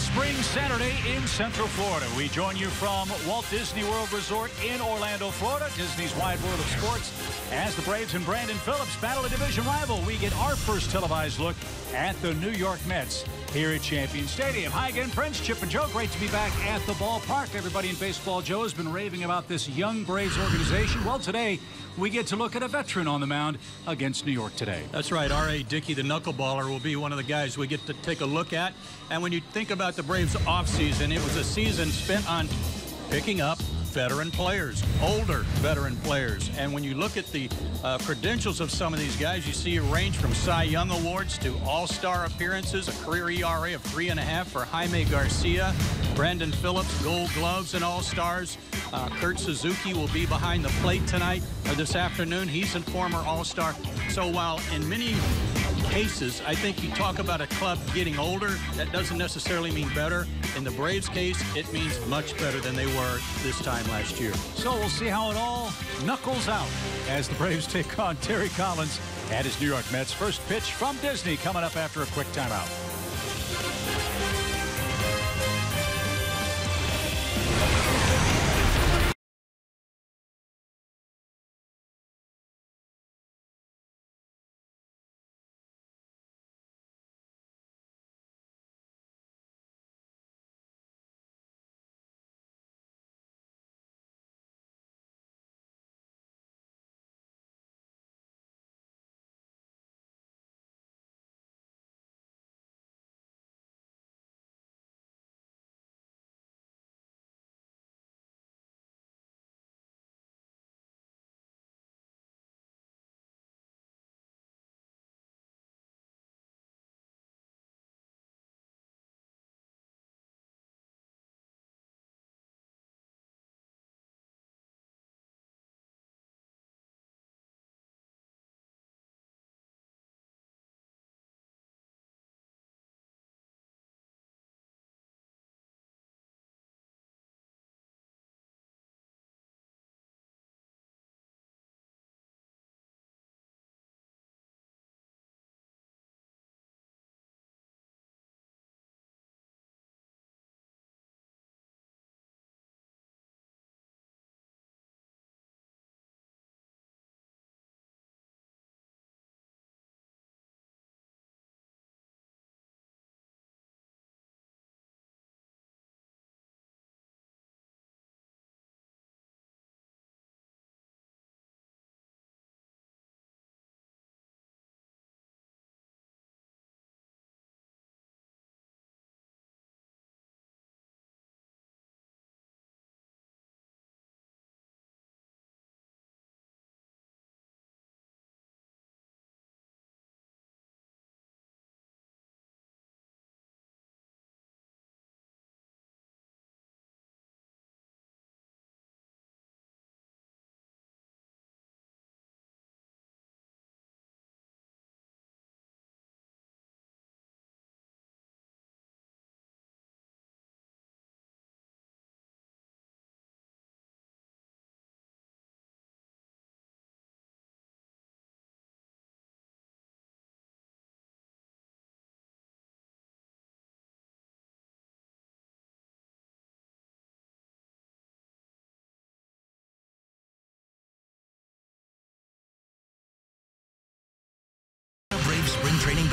spring Saturday in Central Florida. We join you from Walt Disney World Resort in Orlando, Florida, Disney's wide world of sports. As the Braves and Brandon Phillips battle a division rival, we get our first televised look at the New York Mets here at Champion Stadium. Hi again, friends. Chip and Joe. Great to be back at the ballpark. Everybody in baseball, Joe, has been raving about this young Braves organization. Well, today we get to look at a veteran on the mound against New York today. That's right. R.A. Dickey, the knuckleballer, will be one of the guys we get to take a look at. And when you think about the Braves offseason, it was a season spent on picking up veteran players, older veteran players. And when you look at the uh, credentials of some of these guys, you see a range from Cy Young awards to all-star appearances, a career ERA of three and a half for Jaime Garcia, Brandon Phillips, gold gloves and all-stars. Uh, Kurt Suzuki will be behind the plate tonight or this afternoon. He's a former all-star. So while in many cases, I think you talk about a club getting older, that doesn't necessarily mean better. In the Braves case, it means much better than they were this time last year. So we'll see how it all knuckles out as the Braves take on Terry Collins and his New York Mets. First pitch from Disney coming up after a quick timeout.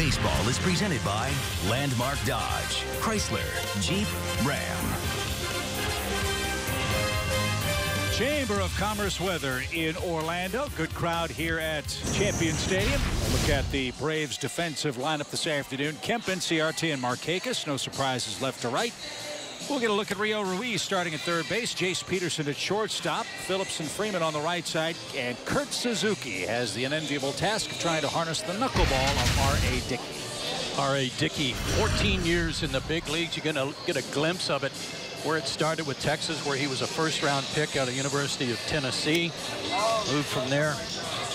Baseball is presented by Landmark Dodge, Chrysler, Jeep, Ram. Chamber of Commerce weather in Orlando. Good crowd here at Champion Stadium. look at the Braves defensive lineup this afternoon. Kemp, Inciarte, and Markakis. No surprises left to right. We'll get a look at Rio Ruiz starting at third base, Jace Peterson at shortstop, Phillips and Freeman on the right side, and Kurt Suzuki has the unenviable task of trying to harness the knuckleball of R.A. Dickey. R.A. Dickey, 14 years in the big leagues. You're going to get a glimpse of it where it started with Texas, where he was a first-round pick out of University of Tennessee. Moved from there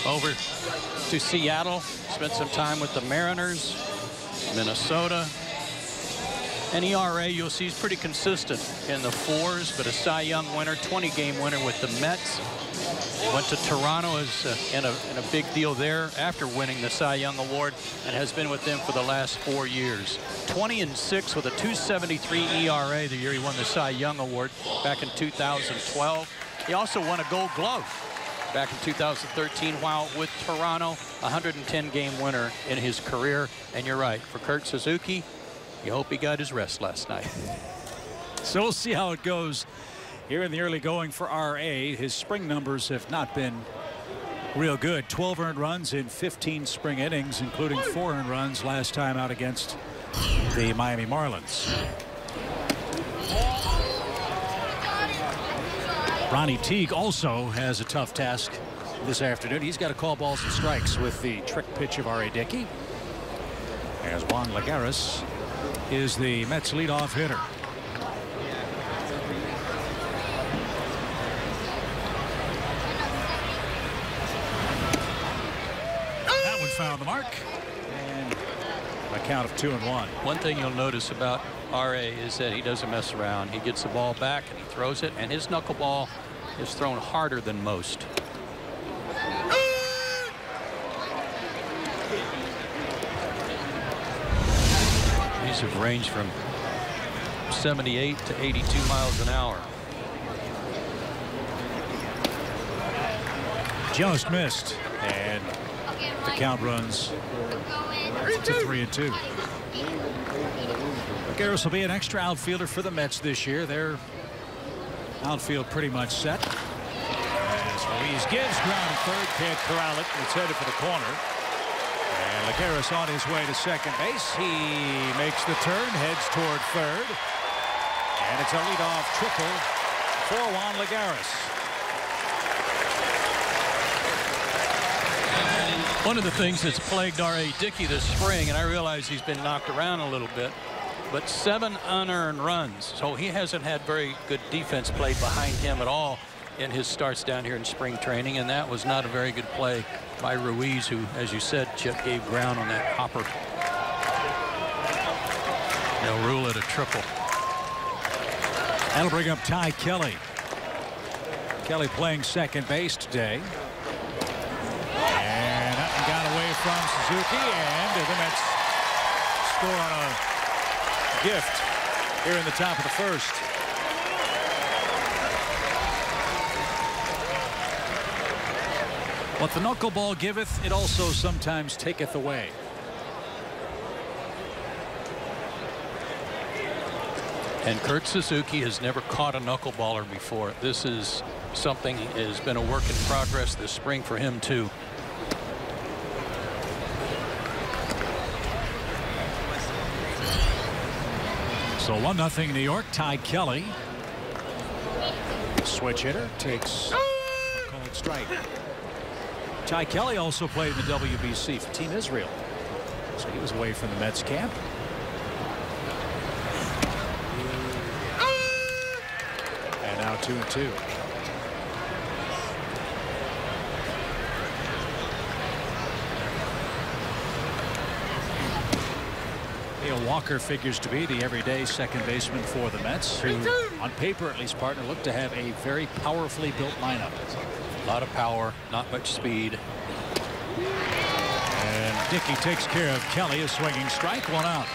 over to Seattle, spent some time with the Mariners, Minnesota, And ERA, you'll see, is pretty consistent in the fours, but a Cy Young winner, 20-game winner with the Mets. Went to Toronto as uh, in, a, in, a, big deal there after winning the Cy Young Award and has been with them for the last four years. 20 and 6 with a 273 ERA the year he won the Cy Young Award back in 2012. He also won a Gold Glove back in 2013 while with Toronto, 110 game winner in his career. And you're right, for Kurt Suzuki, you hope he got his rest last night. So we'll see how it goes here in the early going for RA. His spring numbers have not been real good. 12 earned runs in 15 spring innings, including four earned runs last time out against the Miami Marlins. Ronnie Teague also has a tough task this afternoon. He's got to call balls and strikes with the trick pitch of R.A. Dickey. As Juan Lagares is the Mets leadoff hitter. That one found the mark. And a count of two and one. One thing you'll notice about RA is that he doesn't mess around. He gets the ball back and he throws it, and his knuckleball is thrown harder than most. Oh, Have ranged from 78 to 82 miles an hour. Just missed, and the count runs to three and two. Garris will be an extra outfielder for the Mets this year. Their outfield pretty much set. As Ruiz gives ground third, can't corral it. It's headed for the corner. Lagares on his way to second base. He makes the turn, heads toward third. And it's a leadoff triple for Juan Lagares. One of the things that's plagued R.A. Dickey this spring, and I realize he's been knocked around a little bit, but seven unearned runs. So he hasn't had very good defense played behind him at all in his starts down here in spring training, and that was not a very good play by Ruiz, who, as you said, Chip gave ground on that hopper. They'll rule it a triple. That'll bring up Ty Kelly. Kelly playing second base today. And that got away from Suzuki, and the Mets score on a gift here in the top of the first. What the knuckleball giveth, it also sometimes taketh away. And Kurt Suzuki has never caught a knuckleballer before. This is something has been a work in progress this spring for him too. So 1 nothing New York. Ty Kelly. Switch hitter takes strike. Ty Kelly also played in the WBC for Team Israel. So he was away from the Mets camp. And now two and two. Neil Walker figures to be the everyday second baseman for the Mets, who, on paper at least, partner, look to have a very powerfully built lineup. A lot of power, not much speed. And Dickey takes care of Kelly, a swinging strike, one out.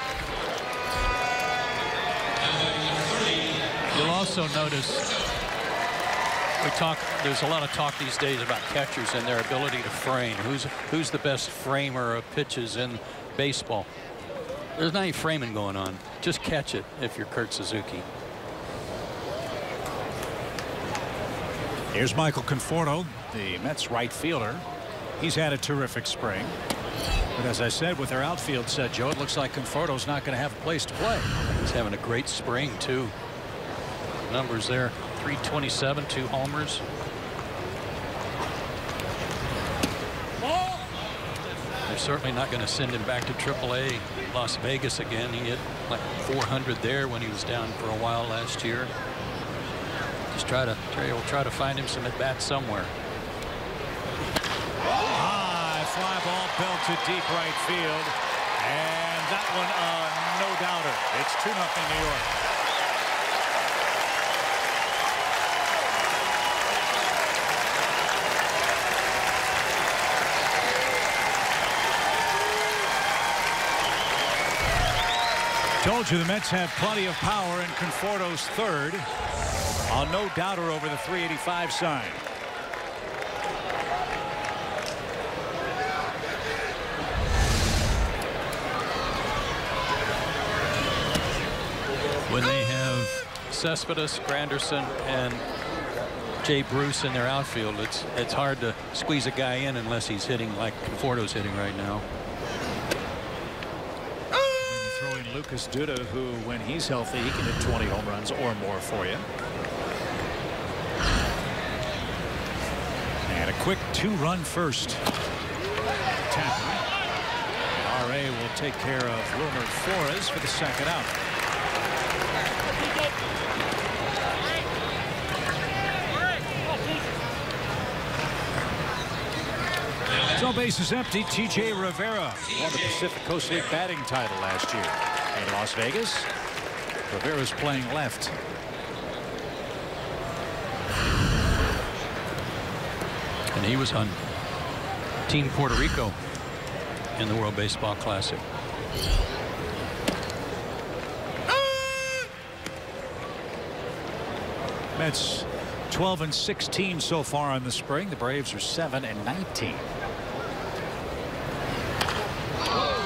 You'll also notice we talk there's a lot of talk these days about catchers and their ability to frame who's who's the best framer of pitches in baseball there's not any framing going on. Just catch it if you're Kurt Suzuki. Here's Michael Conforto, the Mets right fielder. He's had a terrific spring. But as I said, with their outfield set, Joe, it looks like Conforto's not going to have a place to play. He's having a great spring, too. Numbers there 327, two homers. They're certainly not going to send him back to AAA Las Vegas again. He hit like 400 there when he was down for a while last year. Just try to Terry will try to find him some at bats somewhere. High fly ball belted deep right field. And that one, uh, no doubter. It's 2 nothing New York. Told you the Mets have plenty of power in Conforto's third. A no doubter over the 385 sign. When they have Cespedes, Granderson, and Jay Bruce in their outfield, it's it's hard to squeeze a guy in unless he's hitting like Conforto's hitting right now. Throwing Lucas Duda, who, when he's healthy, he can hit 20 home runs or more for you. And a quick two-run first. RA will take care of Wilmer Flores for the second out. So base is empty. TJ Rivera won the Pacific Coast League batting title last year in Las Vegas. Rivera's playing left. He was on Team Puerto Rico in the World Baseball Classic. Ah! Mets 12 and 16 so far in the spring. The Braves are 7 and 19.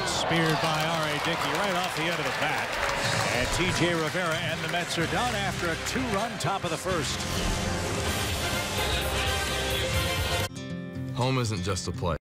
Speared by R.A. Dickey right off the end of the bat. And T.J. Rivera and the Mets are done after a two-run top of the first. Home isn't just a play.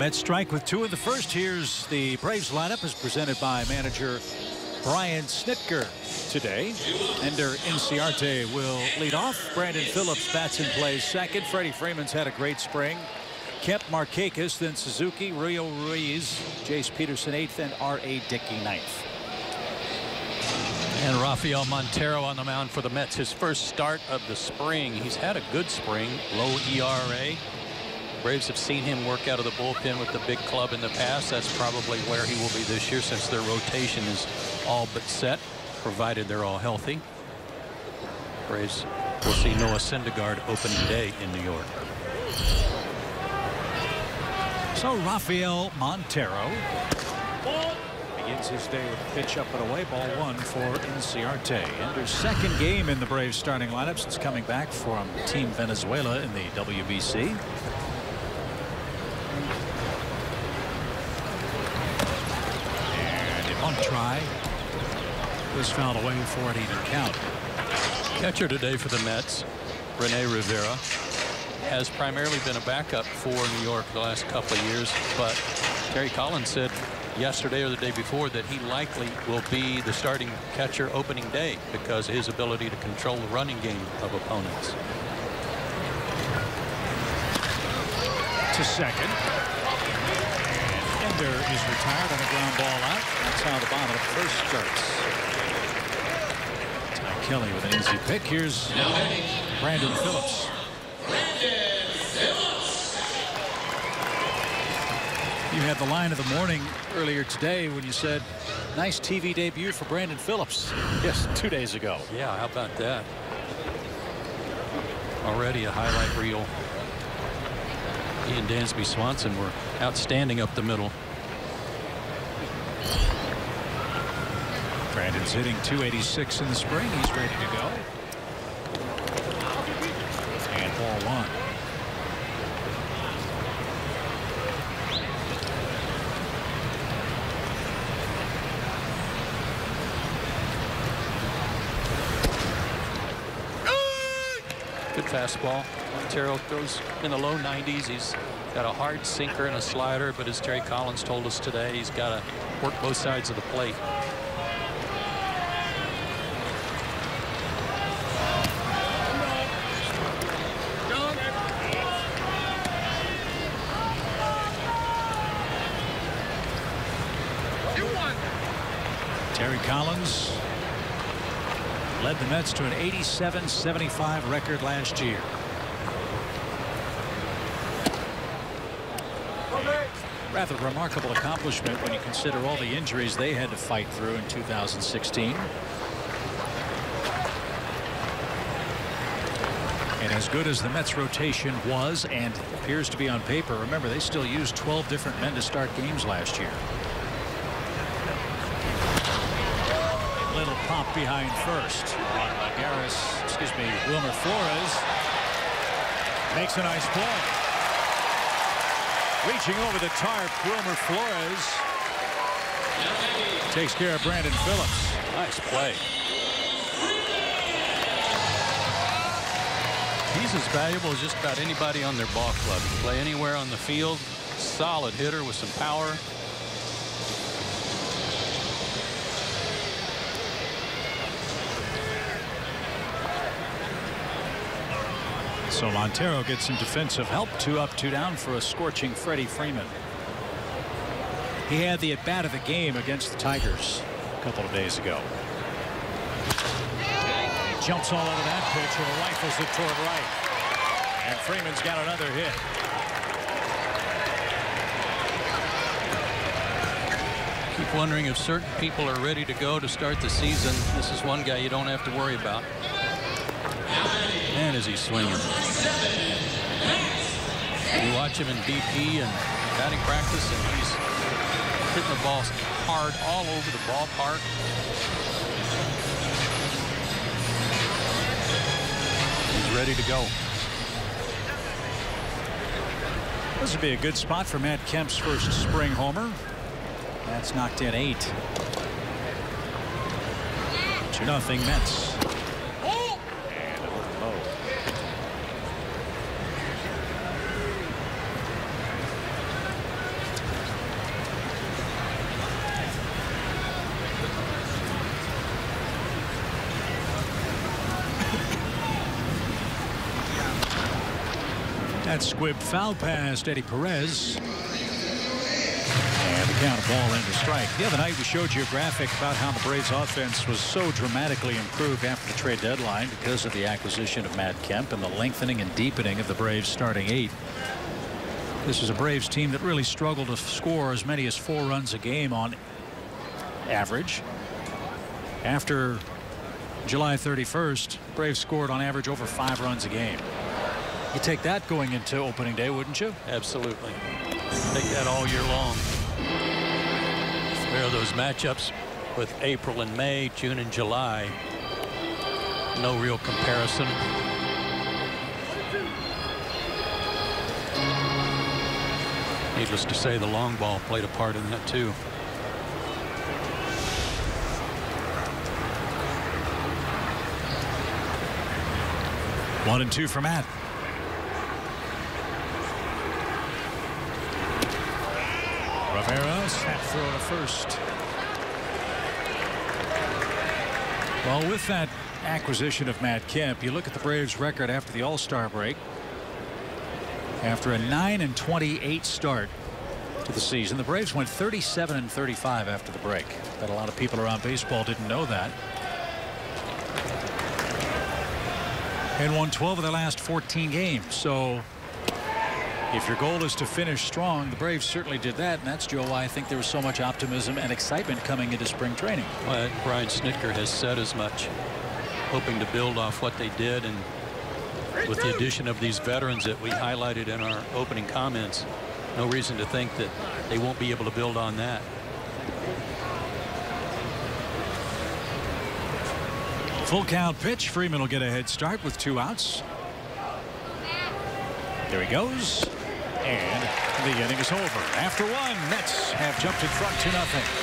Mets strike with two in the first. Here's the Braves lineup as presented by manager Brian Snitker today. Ender Inciarte will lead off. Brandon Phillips bats and plays second. Freddie Freeman's had a great spring. Kemp Markakis, then Suzuki, Rio Ruiz, Jace Peterson eighth, and R.A. Dickey ninth. And Rafael Montero on the mound for the Mets. His first start of the spring. He's had a good spring. Low ERA. Braves have seen him work out of the bullpen with the big club in the past. That's probably where he will be this year since their rotation is all but set, provided they're all healthy. Braves will see Noah Syndergaard opening day in New York. So Rafael Montero begins his day with a pitch up and away ball one for Inciarte. Ender's second game in the Braves starting lineup since coming back from Team Venezuela in the WBC. On try. Was fouled away before it even count. Catcher today for the Mets, Rene Rivera, has primarily been a backup for New York the last couple of years, but Terry Collins said yesterday or the day before that he likely will be the starting catcher opening day because of his ability to control the running game of opponents. To second. Is retired on a ground ball out. That's how the bottom of the first starts. Ty Kelly with an easy pick. Here's Brandon Phillips. You had the line of the morning earlier today when you said, nice TV debut for Brandon Phillips. Yes, two days ago. Yeah, how about that? Already a highlight reel. He and Dansby Swanson were outstanding up the middle. Brandon's hitting 286 in the spring. He's ready to go. And ball one. Good fastball. Montero throws in the low 90s. He's got a hard sinker and a slider, but as Terry Collins told us today, he's got to work both sides of the plate. Terry Collins to an 87-75 record last year. Rather remarkable accomplishment when you consider all the injuries they had to fight through in 2016. And as good as the Mets rotation was and appears to be on paper, remember they still used 12 different men to start games last year. Little pop behind first. Garris, excuse me, Wilmer Flores makes a nice play. Reaching over the tarp, Wilmer Flores takes care of Brandon Phillips. Nice play. He's as valuable as just about anybody on their ball club. Play anywhere on the field. Solid hitter with some power. So Montero gets some defensive help. Two up, two down for a scorching Freddie Freeman. He had the at-bat of the game against the Tigers a couple of days ago. He jumps all over that pitch and rifles it toward right. And Freeman's got another hit. Keep wondering if certain people are ready to go to start the season. This is one guy you don't have to worry about. Is he swinging. You watch him in BP and batting practice, and he's hitting the ball hard all over the ballpark. He's ready to go. This would be a good spot for Matt Kemp's first spring homer. That's knocked in eight. 2 nothing Mets. That squib foul past Eddie Perez. And the count of ball into strike. The other night we showed you a graphic about how the Braves offense was so dramatically improved after the trade deadline because of the acquisition of Matt Kemp and the lengthening and deepening of the Braves starting eight. This is a Braves team that really struggled to score as many as four runs a game on average. After July 31st, Braves scored on average over five runs a game. You take that going into opening day, wouldn't you? Absolutely. Take that all year long. There are those matchups with April and May, June and July. No real comparison. Needless to say, the long ball played a part in that too. One and two for Matt. Snap throw to first. Well, with that acquisition of Matt Kemp, you look at the Braves record after the All-Star break. After a 9 and 28 start to the season. The Braves went 37 and 35 after the break. But a lot of people around baseball didn't know that. And won 12 of their last 14 games. So if your goal is to finish strong, the Braves certainly did that. And that's, Joe, why I think there was so much optimism and excitement coming into spring training. Well, Brian Snitker has said as much, hoping to build off what they did. And with the addition of these veterans that we highlighted in our opening comments, no reason to think that they won't be able to build on that. Full count pitch. Freeman will get a head start with two outs. There he goes. And the inning is over. After one, Mets have jumped in front 2 nothing.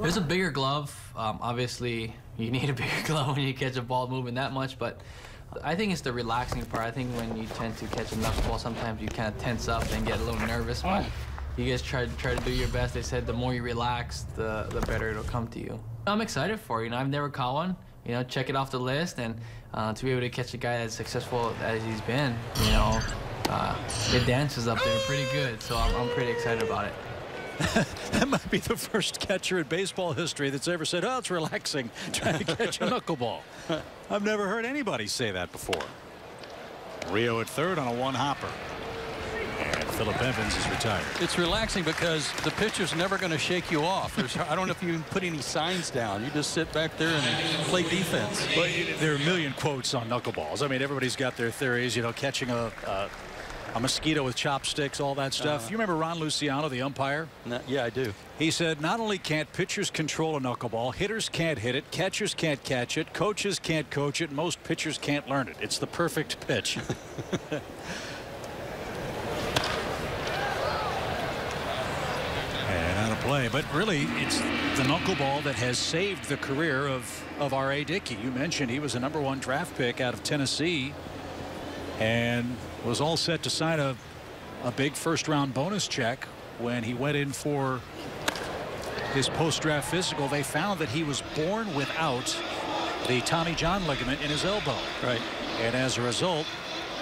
There's a bigger glove. Um, obviously, you need a bigger glove when you catch a ball moving that much, but I think it's the relaxing part. I think when you tend to catch a knuckleball, sometimes you kind of tense up and get a little nervous. But you guys try to try to do your best. They said the more you relax, the the better it'll come to you. I'm excited for it. You know, I've never caught one. You know, check it off the list, and uh, to be able to catch a guy as successful as he's been, you know, uh, it dances up there pretty good. So I'm, I'm pretty excited about it. that might be the first catcher in baseball history that's ever said, oh, it's relaxing trying to catch a knuckleball. I've never heard anybody say that before. Rio at third on a one hopper. And Phillip Evans is retired. It's relaxing because the pitcher's never going to shake you off. There's, I don't know if you can put any signs down. You just sit back there and play defense. But there are a million quotes on knuckleballs. I mean, everybody's got their theories. You know, catching a, a a mosquito with chopsticks, all that stuff. Uh, you remember Ron Luciano, the umpire? No, yeah, I do. He said not only can't pitchers control a knuckleball, hitters can't hit it, catchers can't catch it, coaches can't coach it, most pitchers can't learn it. It's the perfect pitch. and out of play. But really, it's the knuckleball that has saved the career of, of R.A. Dickey. You mentioned he was a number one draft pick out of Tennessee and was all set to sign a, a big first round bonus check when he went in for his post draft physical. They found that he was born without the Tommy John ligament in his elbow. Right. And as a result,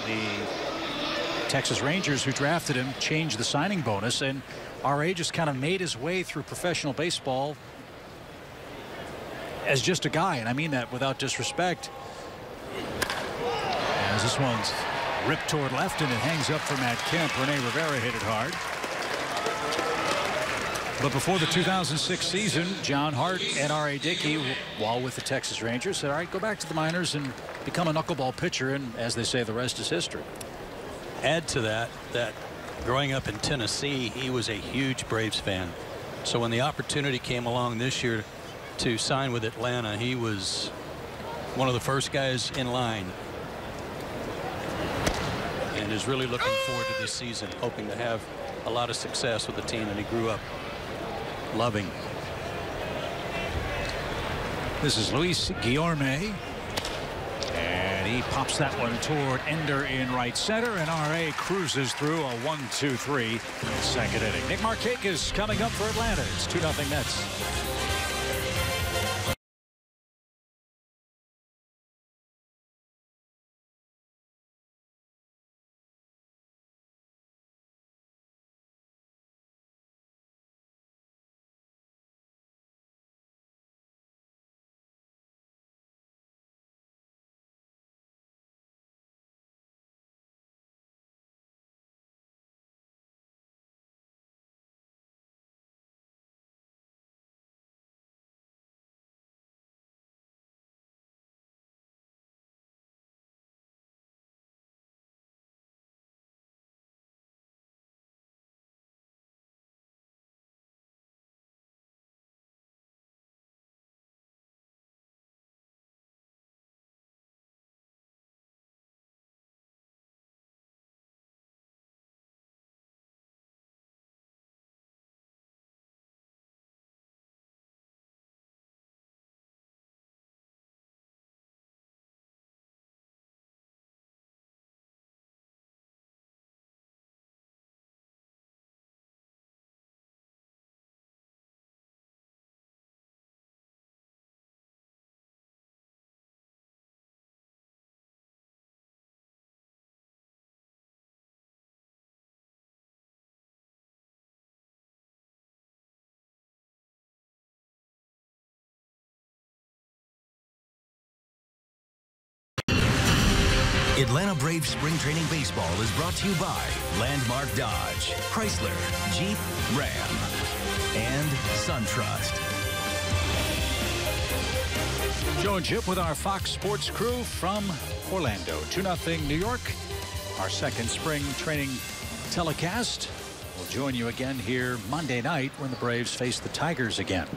the Texas Rangers who drafted him changed the signing bonus and R.A. just kind of made his way through professional baseball as just a guy. And I mean that without disrespect. As this one's ripped toward left and it hangs up for Matt Kemp. Rene Rivera hit it hard. But before the 2006 season, John Hart and R.A. Dickey, while with the Texas Rangers, said, all right, go back to the minors and become a knuckleball pitcher. And as they say, the rest is history. Add to that, that growing up in Tennessee, he was a huge Braves fan. So when the opportunity came along this year to sign with Atlanta, he was one of the first guys in line and is really looking forward to this season, hoping to have a lot of success with the team that he grew up loving. This is Luis Guillorme. And he pops that one toward Ender in right center, and R.A. cruises through a 1-2-3 second inning. Nick Markakis coming up for Atlanta. It's 2-0 Mets. Atlanta Braves Spring Training Baseball is brought to you by Landmark Dodge, Chrysler, Jeep, Ram, and SunTrust. Joe and Chip with our Fox Sports crew from Orlando. 2-0 New York. Our second spring training telecast. We'll join you again here Monday night when the Braves face the Tigers again.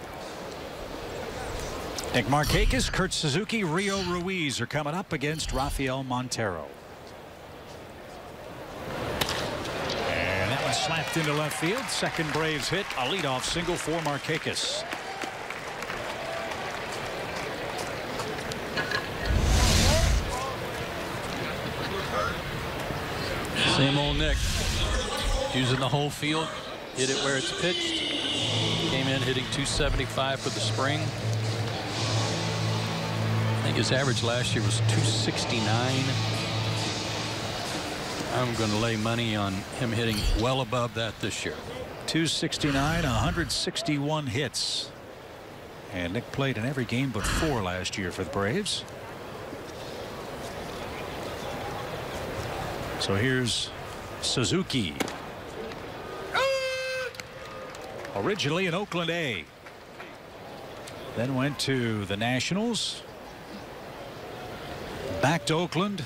Nick Markakis, Kurt Suzuki, Rio Ruiz are coming up against Rafael Montero. And that one slapped into left field. Second Braves hit, a leadoff single for Markakis. Same old Nick. Using the whole field. Hit it where it's pitched. Came in hitting 275 for the spring think his average last year was 269. I'm going to lay money on him hitting well above that this year. 269, 161 hits. And Nick played in every game but four last year for the Braves. So here's Suzuki. Originally in Oakland A. Then went to the Nationals back to Oakland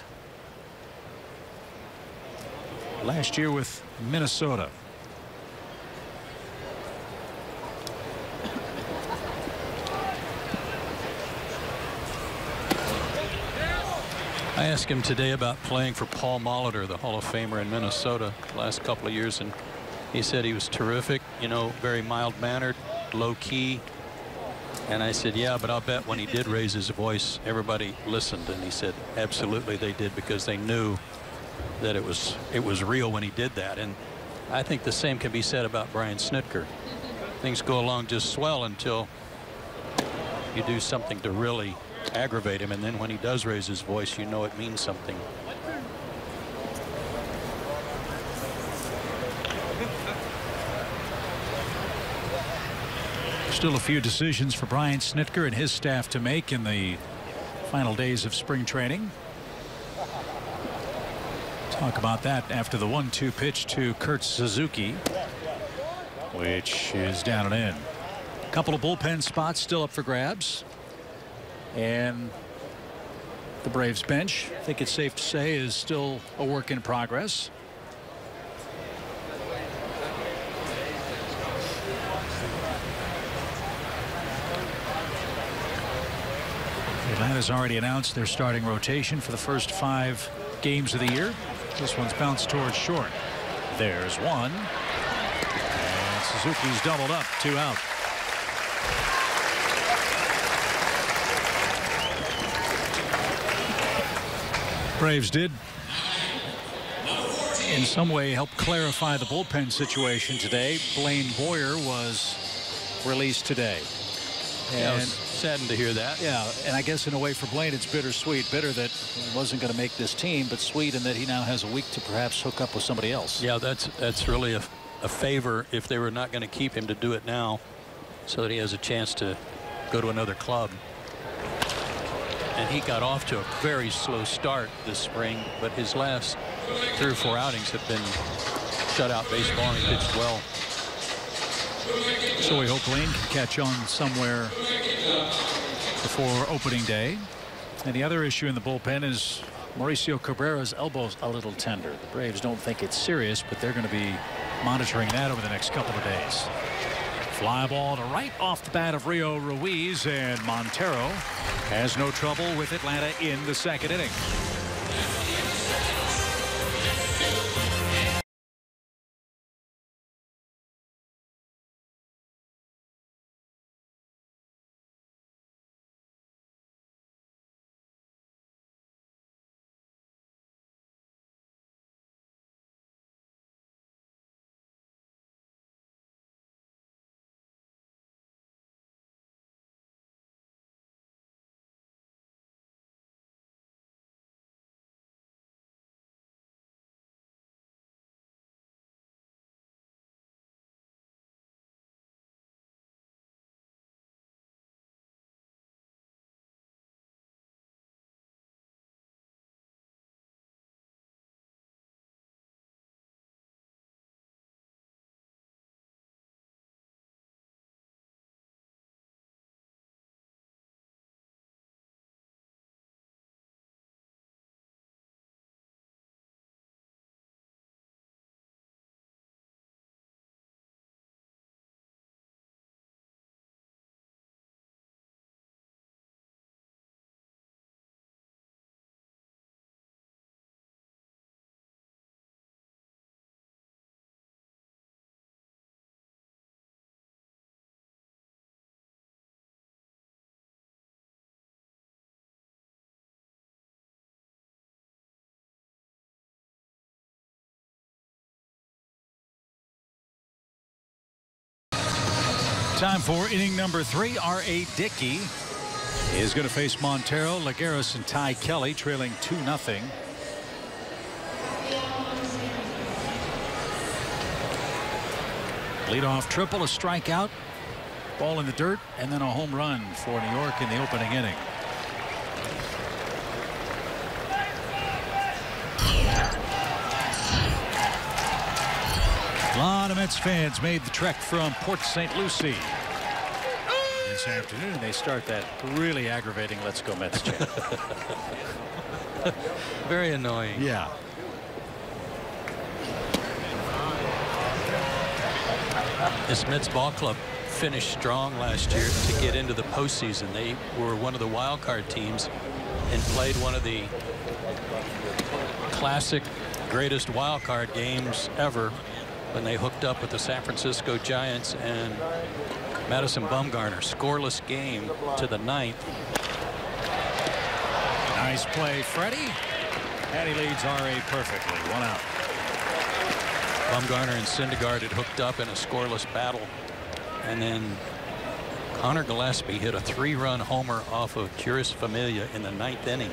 last year with Minnesota. I asked him today about playing for Paul Molitor, the Hall of Famer in Minnesota, last couple of years, and he said he was terrific, you know, very mild mannered, low key, and I said, yeah, but I'll bet when he did raise his voice, everybody listened. And he said, absolutely they did because they knew that it was it was real when he did that. And I think the same can be said about Brian Snitker. Mm-hmm. Things go along just swell until you do something to really aggravate him. And then when he does raise his voice, you know it means something. Still a few decisions for Brian Snitker and his staff to make in the final days of spring training. Talk about that after the one two pitch to Kurt Suzuki which is down and in. A couple of bullpen spots still up for grabs. And the Braves bench I think it's safe to say is still a work in progress. Atlanta's already announced their starting rotation for the first five games of the year. This one's bounced towards short. There's one. And Suzuki's doubled up, two out. Braves did in some way help clarify the bullpen situation today. Blaine Boyer was released today. Yeah, I was saddened to hear that. yeah, and I guess in a way for Blaine it's bittersweet. Bitter that he wasn't going to make this team, but sweet in that he now has a week to perhaps hook up with somebody else. Yeah, that's that's really a, a favor if they were not going to keep him to do it now so that he has a chance to go to another club. And he got off to a very slow start this spring, but his last three or four outings have been shutout baseball and he pitched well. So we hope Lane can catch on somewhere before opening day. And the other issue in the bullpen is Mauricio Cabrera's elbow's a little tender. The Braves don't think it's serious, but they're going to be monitoring that over the next couple of days. Fly ball to right off the bat of Rio Ruiz, and Montero has no trouble with Atlanta in the second inning. Time for inning number three. R.A. Dickey is going to face Montero, Lagares, and Ty Kelly trailing 2 nothing. Leadoff triple, a strikeout, ball in the dirt, and then a home run for New York in the opening inning. Lot of Mets fans made the trek from Port St. Lucie this afternoon. and They start that really aggravating "Let's Go Mets" chant. Very annoying. yeah. This Mets ball club finished strong last year to get into the postseason. They were one of the wild card teams and played one of the classic greatest wild card games ever when they hooked up with the San Francisco Giants and Madison Bumgarner scoreless game to the ninth. Nice play, Freddie. And he leads R.A. perfectly. One out. Bumgarner and Syndergaard had hooked up in a scoreless battle. And then Conor Gillaspie hit a three-run homer off of Jeurys Familia in the ninth inning.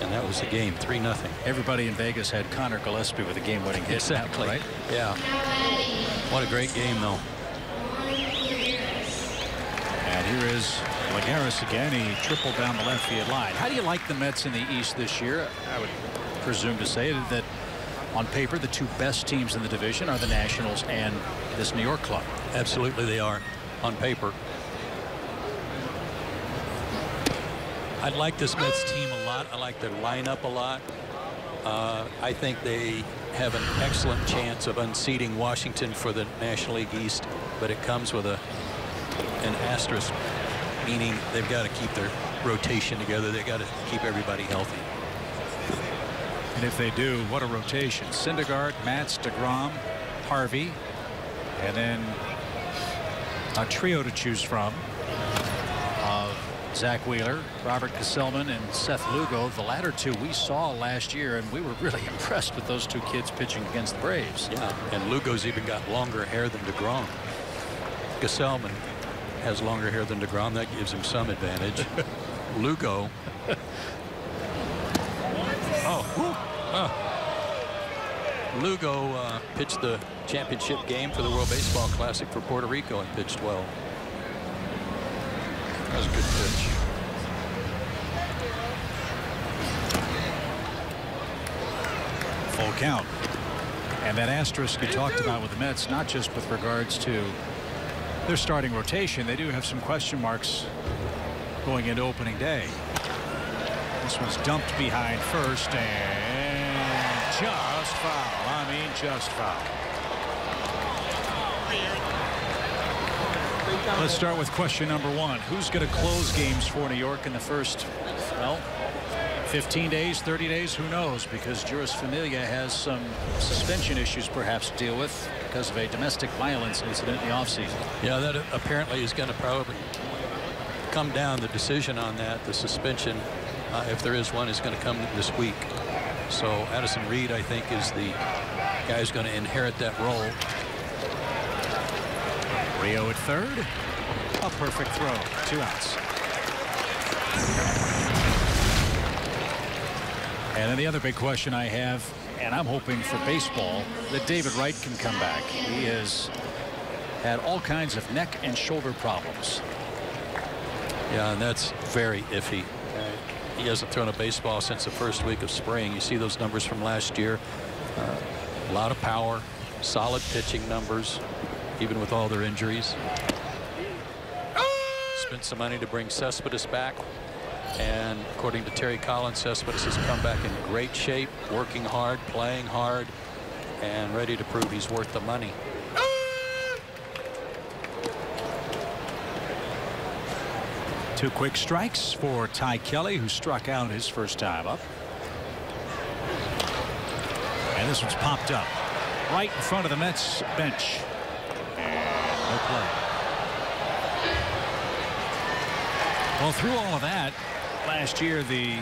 And that was the game, 3 nothing. Everybody in Vegas had Conor Gillaspie with a game-winning hit. Exactly. Right? Yeah. What a great game, though. And here is Lagares again. He tripled down the left field line. How do you like the Mets in the East this year? I would presume to say that on paper the two best teams in the division are the Nationals and this New York club. Absolutely, they are on paper. I'd like this Mets team lot. I like their lineup a lot. Uh, I think they have an excellent chance of unseating Washington for the National League East, but it comes with a an asterisk, meaning they've got to keep their rotation together. They've got to keep everybody healthy. And if they do, what a rotation. Syndergaard, Matz, DeGrom, Harvey, and then a trio to choose from of Zack Wheeler, Robert Gsellman, and Seth Lugo. The latter two we saw last year, and we were really impressed with those two kids pitching against the Braves. Yeah, and Lugo's even got longer hair than DeGrom. Gsellman has longer hair than DeGrom. That gives him some advantage. Lugo. oh, oh. Lugo uh, pitched the championship game for the World Baseball Classic for Puerto Rico and pitched well. That was a good pitch. Full count. And that asterisk you talked about with the Mets, not just with regards to their starting rotation, they do have some question marks going into opening day. This one's dumped behind first and just foul. I mean, just foul. Let's start with question number one. Who's going to close games for New York in the first, well, 15 days, 30 days, who knows? Because Jeurys Familia has some suspension issues perhaps to deal with because of a domestic violence incident in the offseason. Yeah, that apparently is going to probably come down. The decision on that, the suspension, uh, if there is one, is going to come this week. So Addison Reed, I think, is the guy who's going to inherit that role. Rio at third. A perfect throw. Two outs. And then the other big question I have, and I'm hoping for baseball, that David Wright can come back. He has had all kinds of neck and shoulder problems. Yeah, and that's very iffy. He hasn't thrown a baseball since the first week of spring. You see those numbers from last year. Uh, a lot of power, solid pitching numbers, even with all their injuries. Ah! Spent some money to bring Cespedes back. And according to Terry Collins, Cespedes has come back in great shape, working hard, playing hard, and ready to prove he's worth the money. Ah! Two quick strikes for Ty Kelly, who struck out his first time up. And this one's popped up right in front of the Mets bench. Play. Well, through all of that, last year, the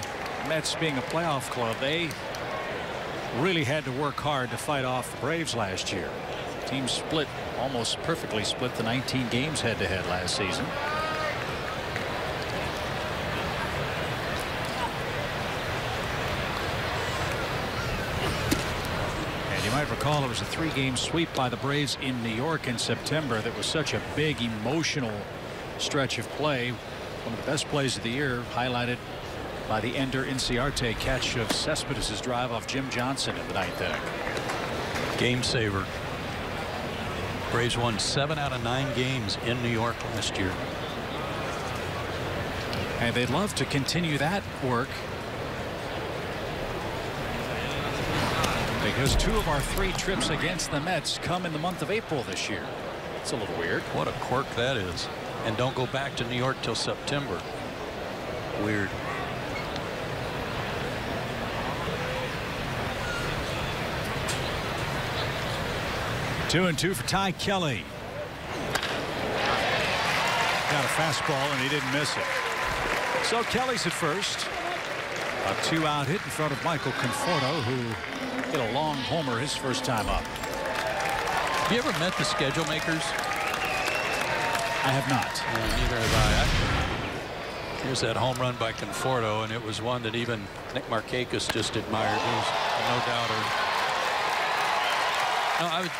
Mets being a playoff club, they really had to work hard to fight off the Braves last year. Team split almost perfectly split the 19 games head to head last season. And you might recall it was a three game sweep by the Braves in New York in September that was such a big emotional stretch of play. One of the best plays of the year highlighted by the Ender Inciarte catch of Cespedes' drive off Jim Johnson in the ninth inning. Game saver. Braves won seven out of nine games in New York last year. And they'd love to continue that work. Because two of our three trips against the Mets come in the month of April this year. It's a little weird. What a quirk that is. And don't go back to New York till September. Weird. Two and two for Ty Kelly. Got a fastball and he didn't miss it. So Kelly's at first. A two out hit front of Michael Conforto who hit a long homer his first time up. Have you ever met the schedule makers? I have not. Uh, neither have I. Here's that home run by Conforto, and it was one that even Nick Markakis just admired. Was no doubter. No, I would,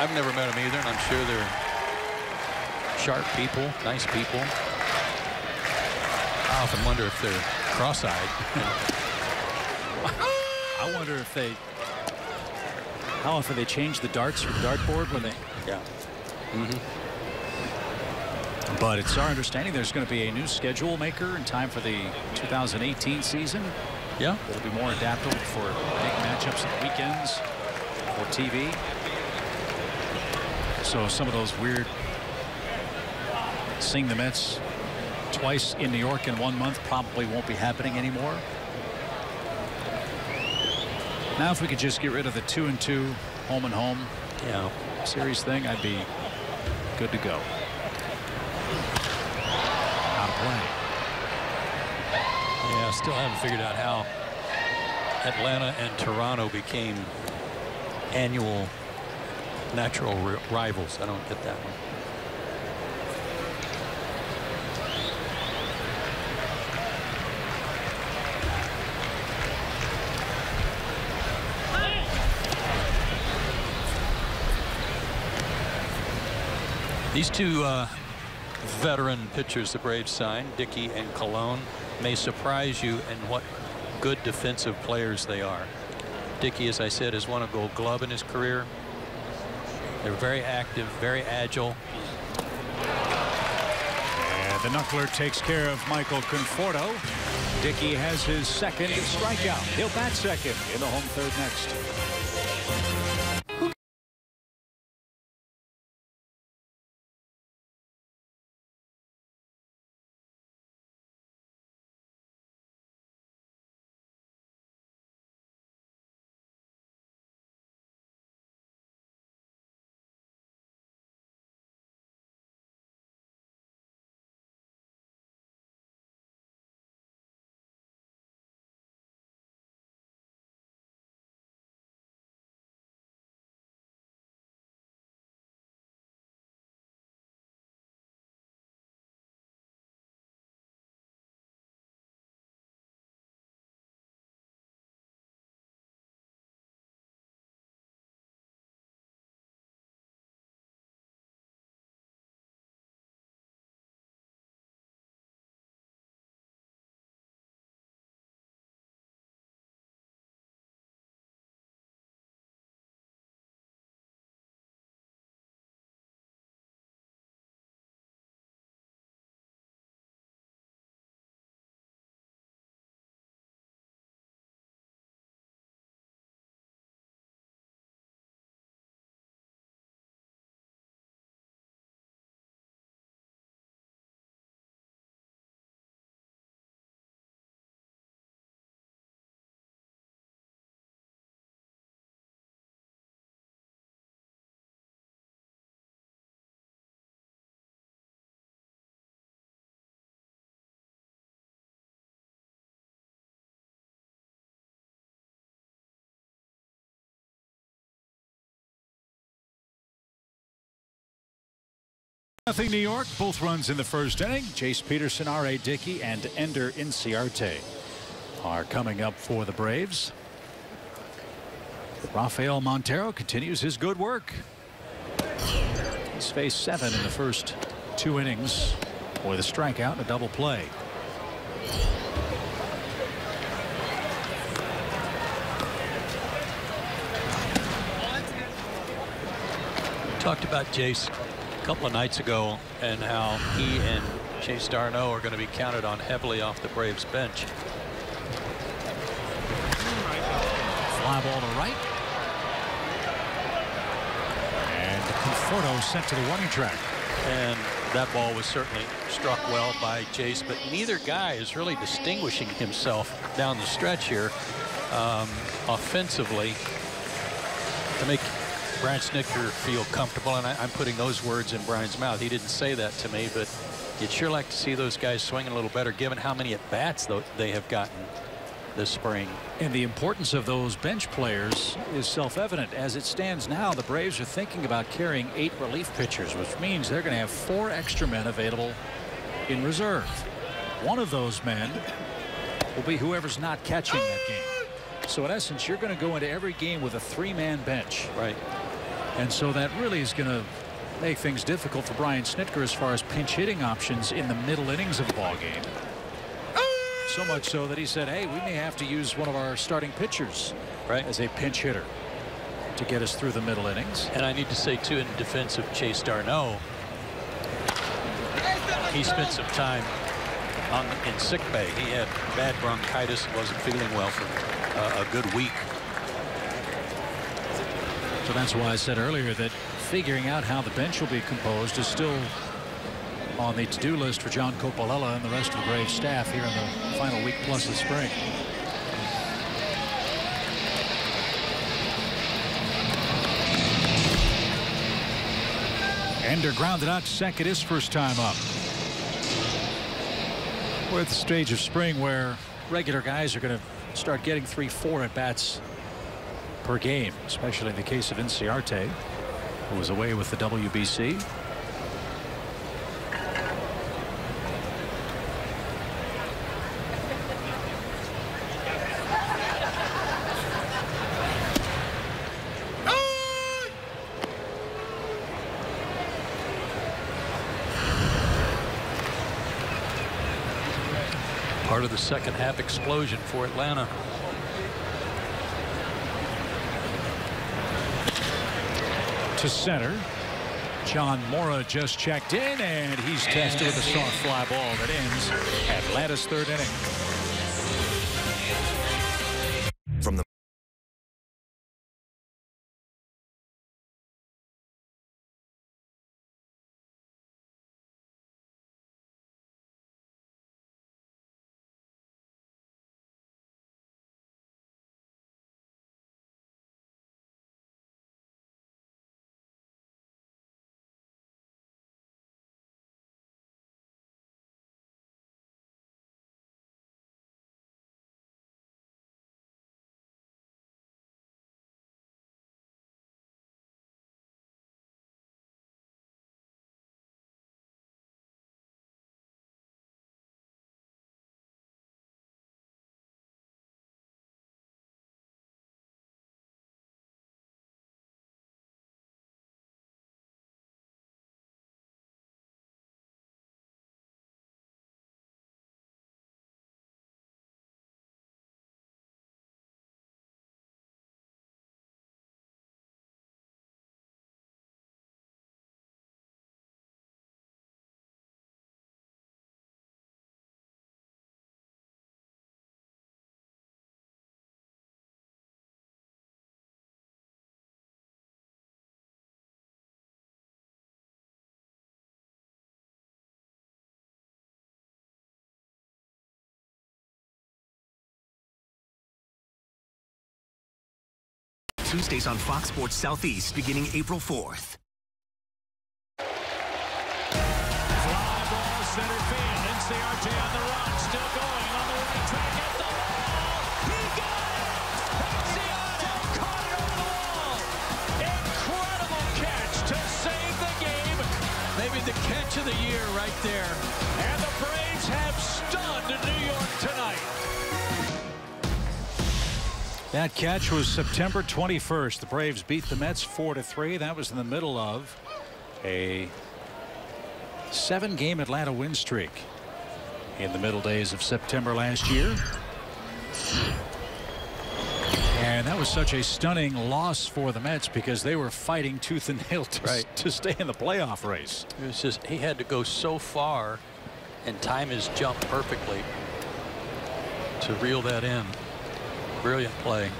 I've never met them either, and I'm sure they're sharp people, nice people. I often wonder if they're cross-eyed. I wonder if they how often they change the darts for the dartboard when they yeah. Mm -hmm. But it's our understanding there's going to be a new schedule maker in time for the 2018 season. Yeah. It'll be more adaptable for big matchups on the weekends for TV. So some of those weird seeing the Mets twice in New York in one month probably won't be happening anymore. Now if we could just get rid of the two and two home and home yeah. series thing I'd be good to go. Out of play. still haven't figured out how Atlanta and Toronto became annual natural rivals. I don't get that one. These two uh, veteran pitchers the Braves signed, Dickey and Colon, may surprise you in what good defensive players they are. Dickey, as I said, has won a gold glove in his career. They're very active, very agile. And the knuckler takes care of Michael Conforto. Dickey has his second strikeout. He'll bat second in the home third next. Nothing New York. Both runs in the first inning. Jace Peterson, R.A. Dickey, and Ender Inciarte are coming up for the Braves. Rafael Montero continues his good work. He's faced seven in the first two innings with a strikeout and a double play. Talked about Jace couple of nights ago and how he and Chase d'Arnaud are going to be counted on heavily off the Braves bench. Fly ball to right. And Conforto sent to the warning track. And that ball was certainly struck well by Chase, but neither guy is really distinguishing himself down the stretch here um, offensively to make Brian Snitker feel comfortable, and I, am putting those words in Brian's mouth. He didn't say that to me, but you'd sure like to see those guys swinging a little better, given how many at-bats they have gotten this spring. And the importance of those bench players is self-evident. As it stands now, the Braves are thinking about carrying eight relief pitchers, which means they're going to have four extra men available in reserve. One of those men will be whoever's not catching that game. So in essence, you're going to go into every game with a three-man bench. Right. And so that really is going to make things difficult for Brian Snitker as far as pinch hitting options in the middle innings of the ball game. So much so that he said, hey, we may have to use one of our starting pitchers right. as a pinch hitter to get us through the middle innings. And I need to say, too, in defense of Chase d'Arnaud, he spent some time on in sick bay. He had bad bronchitis, wasn't feeling well for uh, a good week. So that's why I said earlier that figuring out how the bench will be composed is still on the to-do list for John Coppolella and the rest of the Braves staff here in the final week plus of spring. Ender grounded out second his first time up. We're at the stage of spring where regular guys are going to start getting three, four at bats per game, especially in the case of Inciarte, who was away with the WBC. Part of the second half explosion for Atlanta. To center. John Mora just checked in, and he's tested with a soft fly ball that ends Atlanta's third inning. Tuesdays on Fox Sports Southeast beginning April 4th. Fly ball center field. Inciarte on the run. Still going on the right track at the wall. He got it! Inciarte caught it over the wall. Incredible catch to save the game. Maybe the catch of the year right there. That catch was September 21st. The Braves beat the Mets 4 to 3. That was in the middle of a seven game Atlanta win streak in the middle days of September last year. And that was such a stunning loss for the Mets because they were fighting tooth and nail to, Right. to stay in the playoff race. It was just he had to go so far and time his jump perfectly to reel that in. Brilliant play.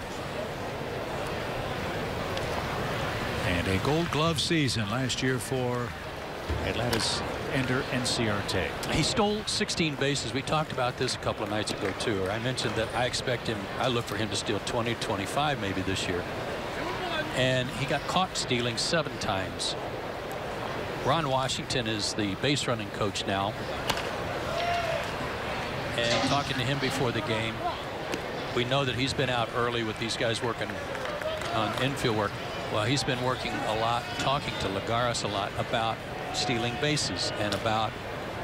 And a gold glove season last year for Atlanta's Ender Inciarte. He stole 16 bases. We talked about this a couple of nights ago too. I mentioned that I expect him. I look for him to steal 20, 25 maybe this year. And he got caught stealing seven times. Ron Washington is the base running coach now. And talking to him before the game, we know that he's been out early with these guys working on infield work. Well, he's been working a lot, talking to Lagares a lot about stealing bases and about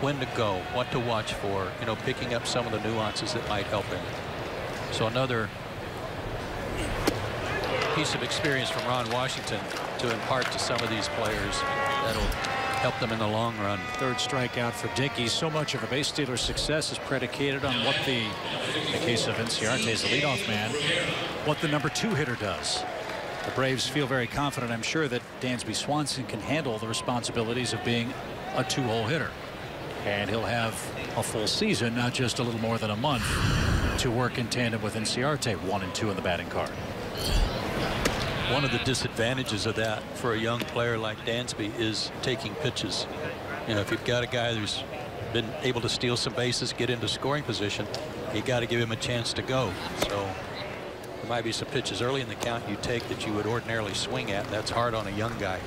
when to go, what to watch for, you know, picking up some of the nuances that might help him. So another piece of experience from Ron Washington to impart to some of these players that'll help them in the long run. Third strikeout for Dickey. So much of a base stealer's success is predicated on what the, in the case of Inciarte is the leadoff man, what the number two hitter does. The Braves feel very confident, I'm sure, that Dansby Swanson can handle the responsibilities of being a two-hole hitter. And he'll have a full season, not just a little more than a month, to work in tandem with Inciarte, one and two in the batting card. One of the disadvantages of that for a young player like Dansby is taking pitches. You know, if you've got a guy who's been able to steal some bases, get into scoring position, you got to give him a chance to go. So there might be some pitches early in the count you take that you would ordinarily swing at. That's hard on a young guy.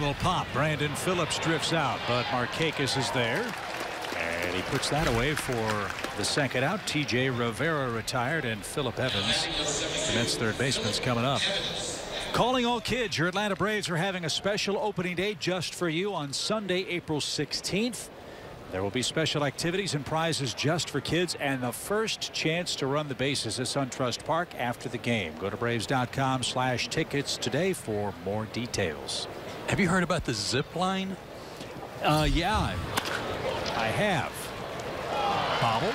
Little pop. Brandon Phillips drifts out, but Markakis is there. And he puts that away for the second out. TJ Rivera retired and Philip Evans, the Mets third baseman's coming up. Calling all kids, your Atlanta Braves are having a special opening day just for you on Sunday, April 16th. There will be special activities and prizes just for kids and the first chance to run the bases at SunTrust Park after the game. Go to Braves.com slash tickets today for more details. Have you heard about the zip line? Uh, yeah, I have. Bobbled,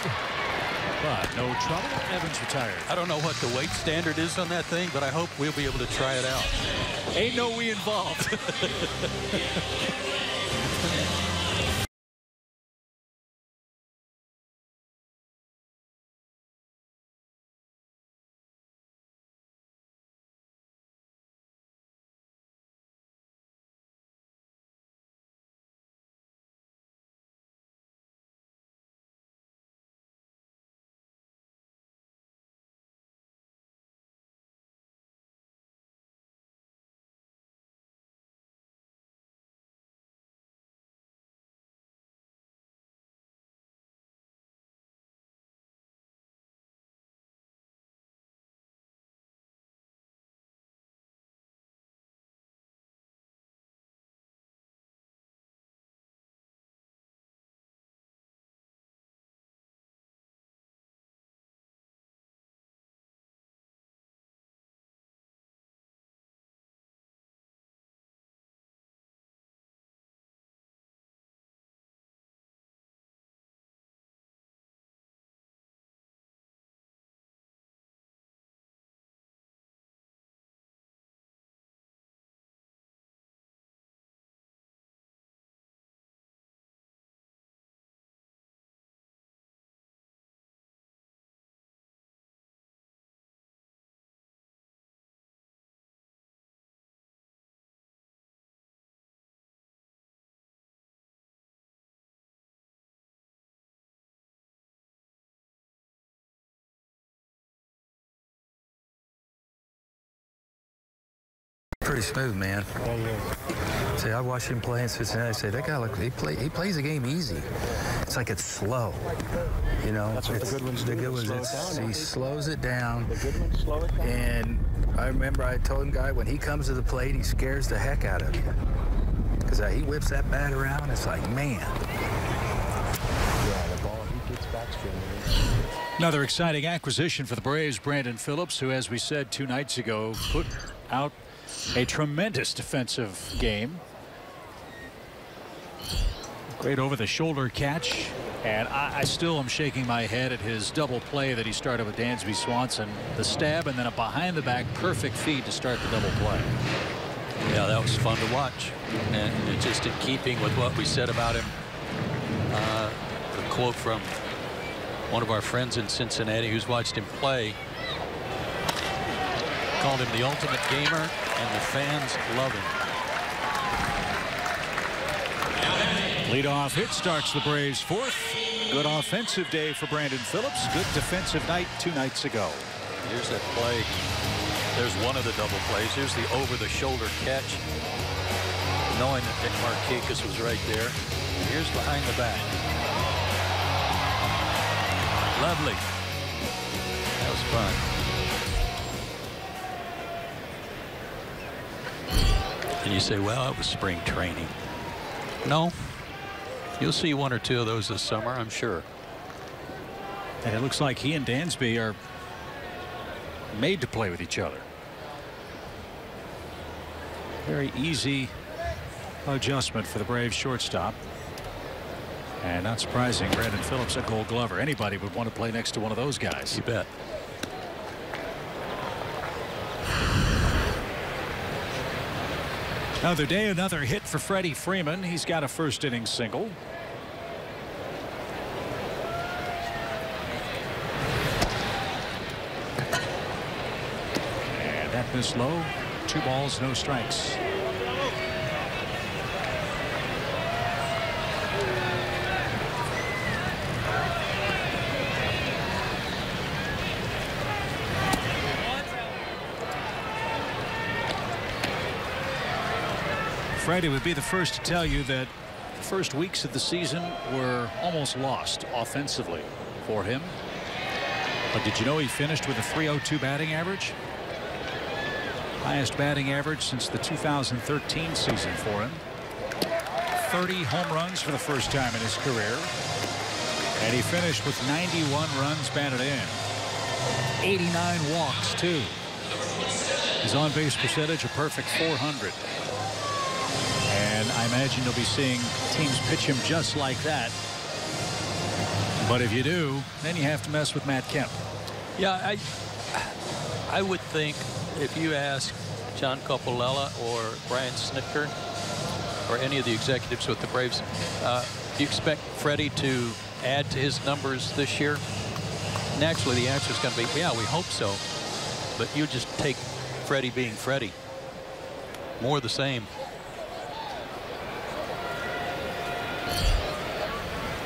but no trouble. Evans retired. I don't know what the weight standard is on that thing, but I hope we'll be able to try it out. Ain't no we involved. Pretty smooth, man. See, I watched him play in Cincinnati. I say that guy, look, he play, he plays the game easy. It's like it's slow. You know, That's what the good ones the do, good ones. slow it it's- down. he slows it down. The good ones slow it down. And I remember I told him, guy, when he comes to the plate, he scares the heck out of you. Because uh, he whips that bat around. It's like, man. Yeah, the ball, he gets backspin. Another exciting acquisition for the Braves, Brandon Phillips, who, as we said two nights ago, put out a tremendous defensive game. Great over-the-shoulder catch. And I, I still am shaking my head at his double play that he started with Dansby Swanson. The stab and then a behind-the-back perfect feed to start the double play. Yeah, that was fun to watch. And just in keeping with what we said about him. Uh, a quote from one of our friends in Cincinnati who's watched him play. Called him the ultimate gamer, and the fans love him. Leadoff hit starts the Braves fourth. Good offensive day for Brandon Phillips. Good defensive night two nights ago. Here's that play. There's one of the double plays. Here's the over-the-shoulder catch. Knowing that Nick Markakis was right there. Here's behind the back. Lovely. That was fun. And you say, well, it was spring training. No. You'll see one or two of those this summer, I'm sure. And it looks like he and Dansby are made to play with each other. Very easy adjustment for the Braves shortstop. And not surprising, Brandon Phillips, a gold glover. Anybody would want to play next to one of those guys. You bet. Another day, another hit for Freddie Freeman. He's got a first inning single. And that missed low. Two balls, no strikes. Freddie would be the first to tell you that the first weeks of the season were almost lost offensively for him. But did you know he finished with a 302 batting average? Highest batting average since the 2013 season for him. 30 home runs for the first time in his career. And he finished with 91 runs batted in. 89 walks, too. His on base percentage a perfect 400. I imagine you'll be seeing teams pitch him just like that. But if you do, then you have to mess with Matt Kemp. Yeah, I I would think if you ask John Coppola or Brian Snitker or any of the executives with the Braves, uh, do you expect Freddie to add to his numbers this year? Naturally, the answer is going to be, yeah, we hope so. But you just take Freddie being Freddie. More the same.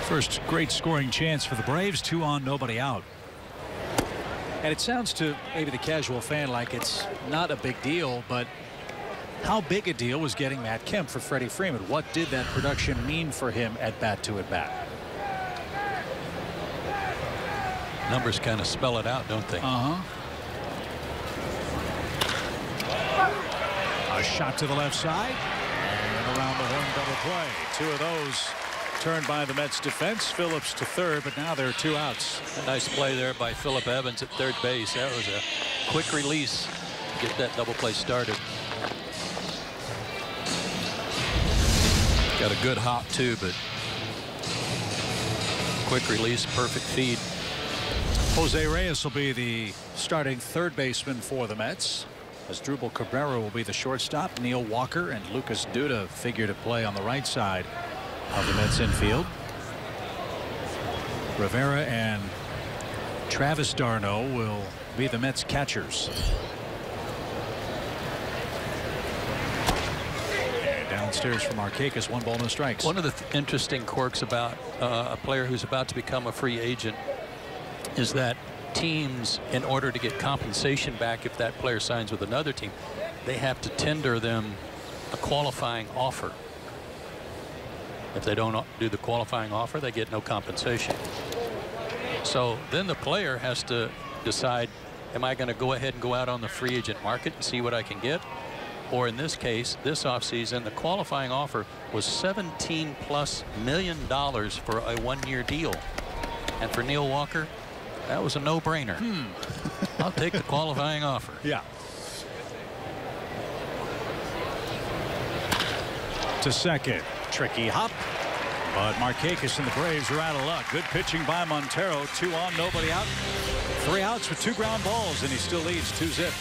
First great scoring chance for the Braves. Two on, nobody out. And it sounds to maybe the casual fan like it's not a big deal, but how big a deal was getting Matt Kemp for Freddie Freeman? What did that production mean for him at bat to at bat? Numbers kind of spell it out, don't they? Uh-huh. A shot to the left side and around the horn double play. Two of those turned by the Mets defense. Phillips to third, but now there are two outs. A nice play there by Philip Evans at third base. That was a quick release to get that double play started. Got a good hop too, but quick release, perfect feed. Jose Reyes will be the starting third baseman for the Mets. Asdrubal Cabrera will be the shortstop. Neil Walker and Lucas Duda figure to play on the right side of the Mets infield. Rivera and Travis d'Arnaud will be the Mets catchers. And downstairs from Markakis, one ball, no strikes. One of the th interesting quirks about uh, a player who's about to become a free agent is that teams, in order to get compensation back if that player signs with another team, they have to tender them a qualifying offer. If they don't do the qualifying offer, they get no compensation. So then the player has to decide, am I going to go ahead and go out on the free agent market and see what I can get? Or in this case, this offseason, the qualifying offer was 17 plus million dollars for a one-year deal. And for Neil Walker, that was a no-brainer. Hmm. I'll take the qualifying offer. Yeah. To second. Tricky hop. But Markakis and the Braves are out of luck. Good pitching by Montero. Two on, nobody out. Three outs with two ground balls, and he still leads two zip.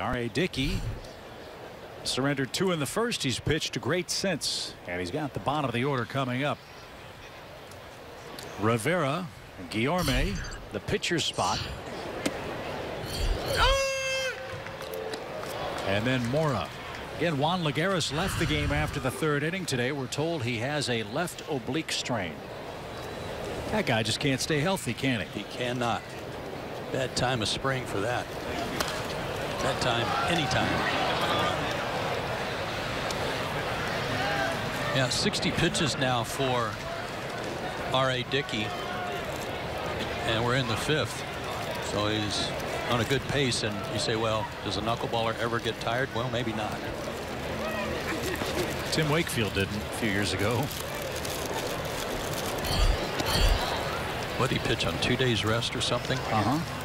R.A. Dickey surrendered two in the first. He's pitched a great since, and he's got the bottom of the order coming up. Rivera, Guillorme, the pitcher spot. And then Mora. Again, Juan Lagares left the game after the third inning today. We're told he has a left oblique strain. That guy just can't stay healthy, can he? He cannot. Bad time of spring for that. That time, anytime. Yeah, 60 pitches now for R.A. Dickey. And we're in the fifth. So he's on a good pace. And you say, well, does a knuckleballer ever get tired? Well, maybe not. Tim Wakefield didn't a few years ago. What did he pitch on two days rest or something? Uh-huh.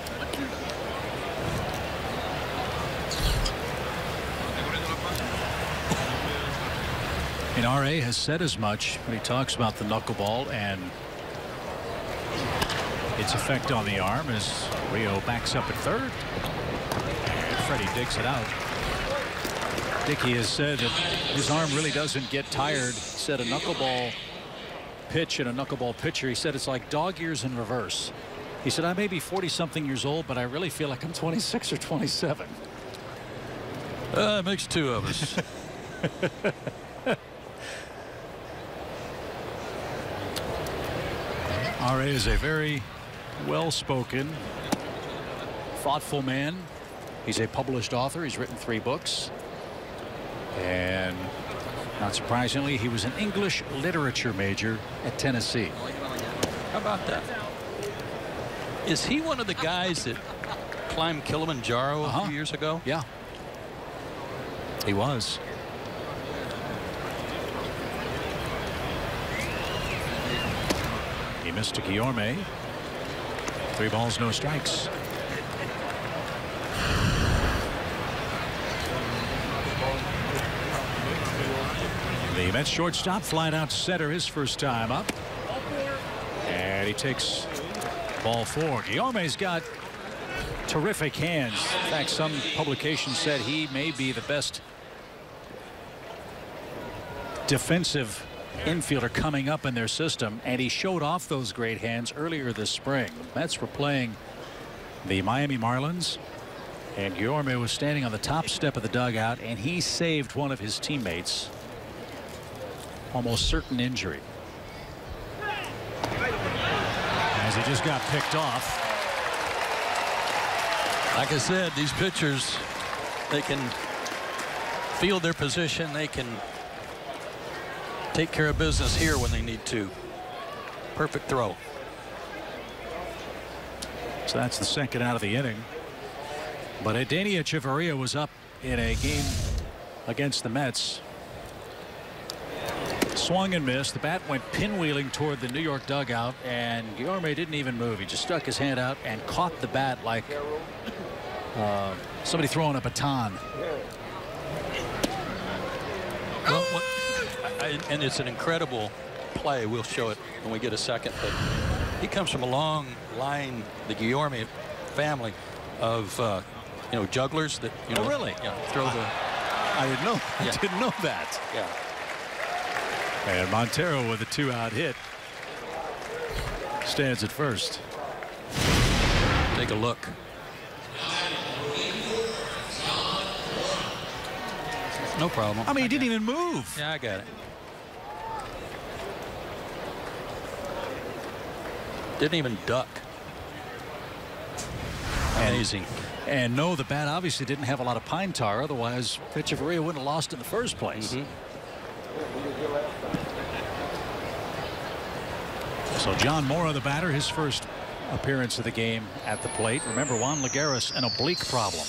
And RA has said as much when he talks about the knuckleball and its effect on the arm as Rio backs up at third. And Freddie digs it out. Dickey has said that his arm really doesn't get tired. He said a knuckleball pitch and a knuckleball pitcher. He said it's like dog ears in reverse. He said I may be 40 something years old but I really feel like I'm 26 or 27. Uh, makes two of us. RA is a very well-spoken, thoughtful man. He's a published author. He's written three books. And not surprisingly, he was an English literature major at Tennessee. How about that? Is he one of the guys that climbed Kilimanjaro a few uh-huh. years ago? Yeah. He was. He missed to Guillorme. Three balls, no strikes. The Mets shortstop flying out center his first time up. And he takes ball four. Guillorme's got terrific hands. In fact, some publications said he may be the best defensive infielder coming up in their system and he showed off those great hands earlier this spring. Mets were playing the Miami Marlins and Guillorme was standing on the top step of the dugout and he saved one of his teammates almost certain injury as he just got picked off Like I said, these pitchers, they can field their position. They can take care of business here when they need to. Perfect throw. So that's the second out of the inning. But Adeiny Hechavarria was up in a game against the Mets. Swung and missed. The bat went pinwheeling toward the New York dugout, and Guillorme didn't even move. He just stuck his hand out and caught the bat like uh, somebody throwing a baton. Well, what, and it's an incredible play. We'll show it when we get a second. But he comes from a long line, the Guillorme family of uh, you know jugglers that you know Oh, really? yeah, throw the I didn't know. I didn't know that. yeah. And Montero with a two-out hit stands at first. Take a look. No problem. I mean, he didn't even move. Yeah, I got it. Didn't even duck. Amazing. And no, the bat obviously didn't have a lot of pine tar. Otherwise, Hechavarria wouldn't have lost in the first place. Mm-hmm. So John Mora, the batter, his first appearance of the game at the plate. Remember, Juan Lagares, an oblique problem.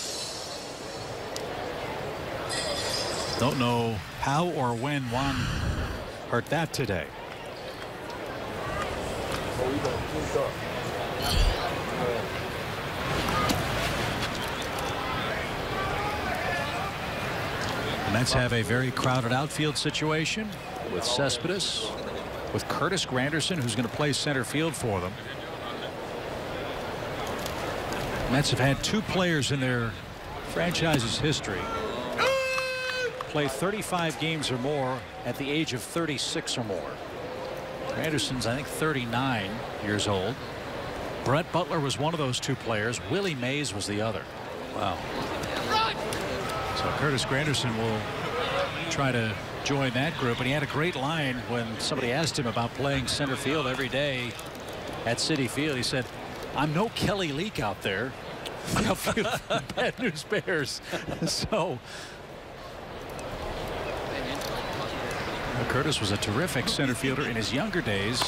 Don't know how or when Juan hurt that today. The Mets have a very crowded outfield situation with Cespedes, with Curtis Granderson, who's going to play center field for them. Mets have had two players in their franchise's history. Play 35 games or more at the age of 36 or more. Granderson's, I think, 39 years old. Brett Butler was one of those two players. Willie Mays was the other. Wow. So Curtis Granderson will try to join that group. And he had a great line when somebody asked him about playing center field every day at Citi Field. He said, I'm no Kelly Leak out there. Bad news bears. so Curtis was a terrific center fielder in his younger days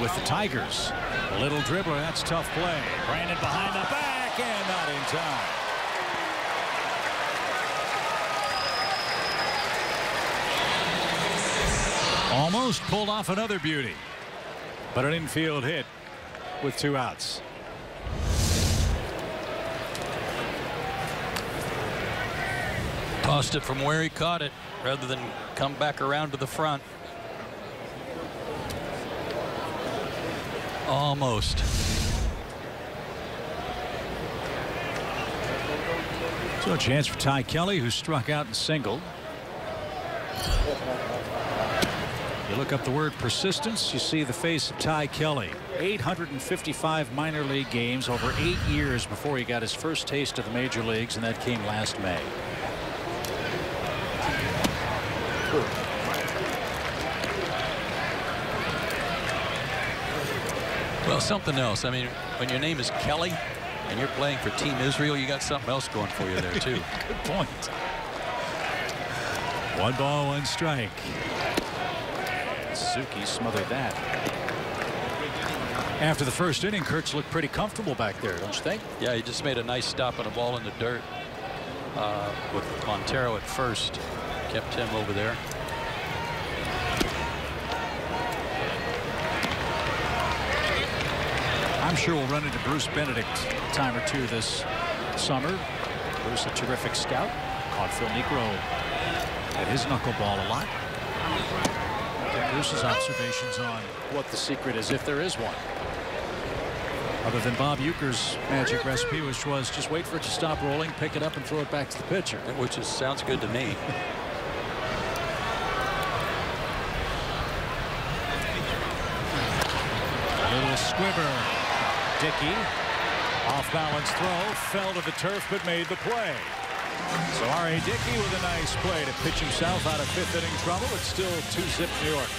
with the Tigers. A little dribbler. That's tough play. Brandon behind the back and not in time. Almost pulled off another beauty. But an infield hit with two outs. Tossed it from where he caught it rather than come back around to the front. Almost. So a chance for Ty Kelly who struck out and singled. You look up the word persistence you see the face of Ty Kelly 855 minor league games over eight years before he got his first taste of the major leagues and that came last May. Well, something else. I mean, when your name is Kelly and you're playing for Team Israel, you got something else going for you there, too. Good point. One ball, one strike. Suzuki smothered that. After the first inning, Kurt's looked pretty comfortable back there, don't you think? Yeah, he just made a nice stop on a ball in the dirt uh, with Montero at first. Kept him over there. I'm sure we'll run into Bruce Benedict a time or two this summer. Bruce, a terrific scout. Caught Phil Niekro at his knuckleball a lot. Get Bruce's observations on what the secret is, if there is one. Other than Bob Uecker's magic recipe, which was just wait for it to stop rolling, pick it up, and throw it back to the pitcher. Which is, sounds good to me. A little squibber. Dickey. Off balance throw. Fell to the turf but made the play. So R.A. Dickey with a nice play to pitch himself out of fifth inning trouble. It's still two zip New York.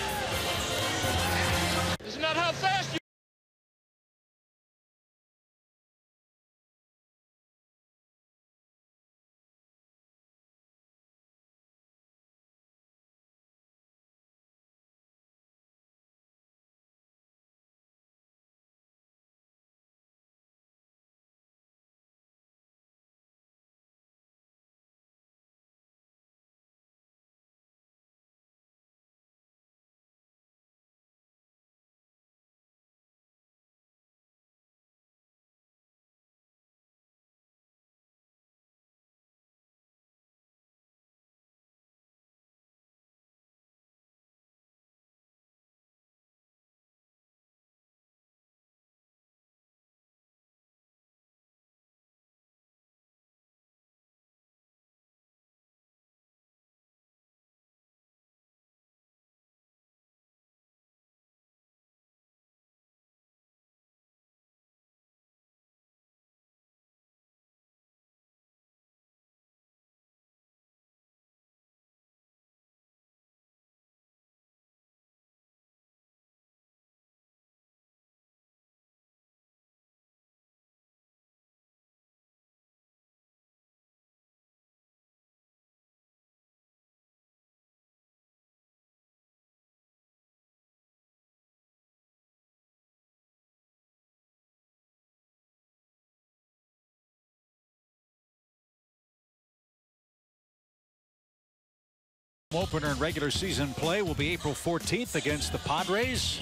Opener in regular season play will be April 14th against the Padres.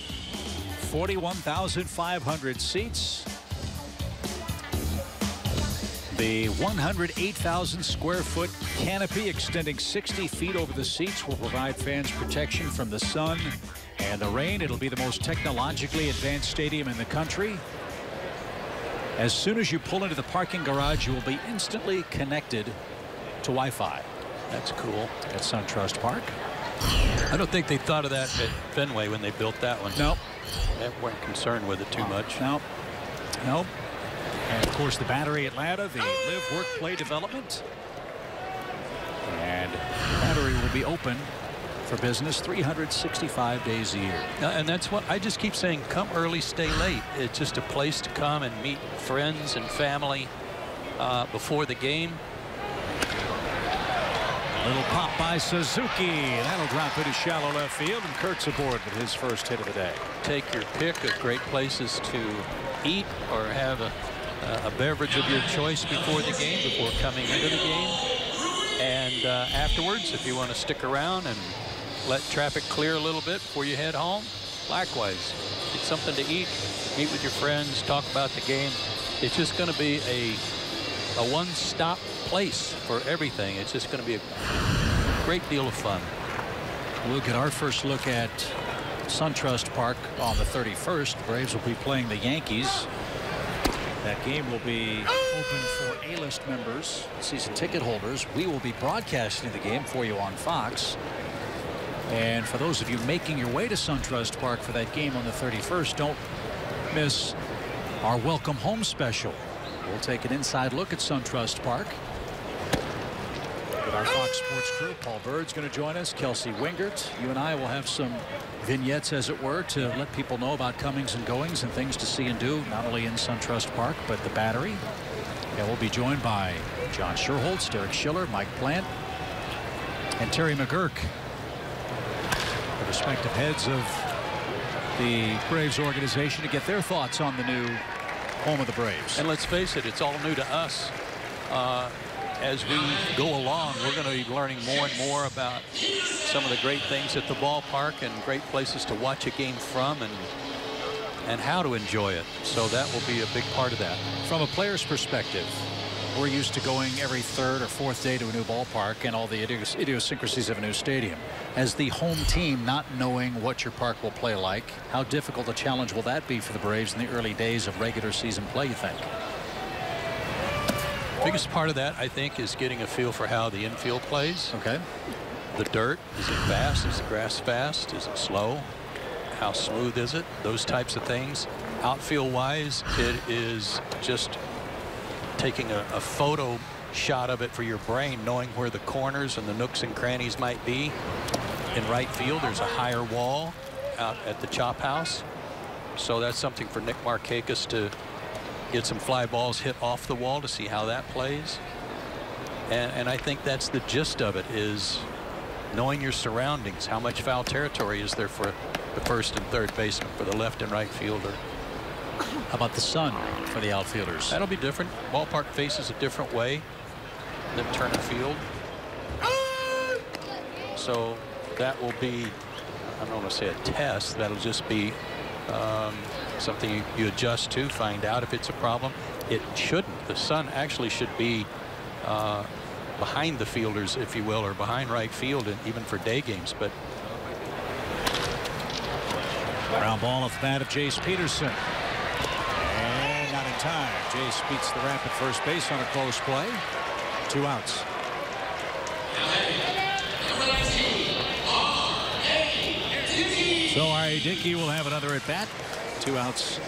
41,500 seats. The 108,000 square foot canopy extending 60 feet over the seats will provide fans protection from the sun and the rain. It'll be the most technologically advanced stadium in the country. As soon as you pull into the parking garage, you will be instantly connected to Wi-Fi. That's cool. At SunTrust Park. I don't think they thought of that at Fenway when they built that one. Nope. They weren't concerned with it too much. Nope. Nope. And of course, the Battery Atlanta, the live, work, play development. And Battery will be open for business 365 days a year. Uh, and that's what I just keep saying come early, stay late. It's just a place to come and meet friends and family uh, before the game. Little pop by Suzuki. That'll drop into shallow left field, and Kurt's aboard with his first hit of the day. Take your pick of great places to eat or have a, a beverage of your choice before the game, before coming into the game. And uh, afterwards, if you want to stick around and let traffic clear a little bit before you head home, likewise, get something to eat, meet with your friends, talk about the game. It's just going to be a a one-stop place for everything. It's just going to be a great deal of fun. We'll get our first look at SunTrust Park on the 31st. Braves will be playing the Yankees. That game will be open for A-list members, season ticket holders. We will be broadcasting the game for you on Fox. And for those of you making your way to SunTrust Park for that game on the 31st, don't miss our welcome home special. We'll take an inside look at SunTrust Park. With our Fox Sports crew, Paul Byrd's going to join us, Kelsey Wingert. You and I will have some vignettes, as it were, to let people know about comings and goings and things to see and do, not only in SunTrust Park, but the Battery. And we'll be joined by John Schuerholz, Derek Schiller, Mike Plant, and Terry McGuirk, the respective heads of the Braves organization, to get their thoughts on the new home of the Braves. And let's face it, it's all new to us. Uh, as we go along, we're going to be learning more and more about some of the great things at the ballpark and great places to watch a game from and and how to enjoy it. So that will be a big part of that. From a player's perspective, we're used to going every third or fourth day to a new ballpark and all the idios idiosyncrasies of a new stadium. As the home team, not knowing what your park will play like, how difficult a challenge will that be for the Braves in the early days of regular season play, you think? Biggest part of that, I think, is getting a feel for how the infield plays. Okay. The dirt, is it fast? Is the grass fast? Is it slow? How smooth is it? Those types of things. Outfield wise, it is just taking a, a photo shot of it for your brain, knowing where the corners and the nooks and crannies might be. In right field, there's a higher wall out at the chop house. So that's something for Nick Markakis to get some fly balls hit off the wall to see how that plays. And, and I think that's the gist of it is knowing your surroundings. How much foul territory is there for the first and third baseman, for the left and right fielder? How about the sun for the outfielders? That'll be different. Ballpark faces a different way than Turner Field. So that will be, I don't want to say a test. That'll just be um, something you, you adjust to, find out if it's a problem. It shouldn't. The sun actually should be uh, behind the fielders, if you will, or behind right field, and even for day games. But Ground ball off the bat of Jace Peterson. And not in time. Jace beats the rapid first base on a close play. Two outs. So R.A. Dickey will have another at bat. Two outs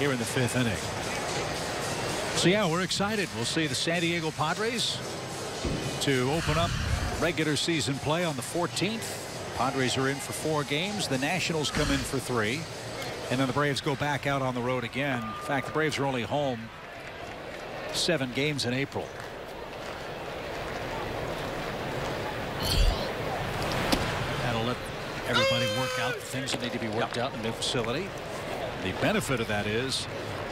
here in the fifth inning. So yeah, we're excited. We'll see the San Diego Padres to open up regular season play on the 14th. Padres are in for four games. The Nationals come in for three. And then the Braves go back out on the road again. In fact, the Braves are only home seven games in April. That'll let everybody work out the things that need to be worked out in the new facility. The benefit of that is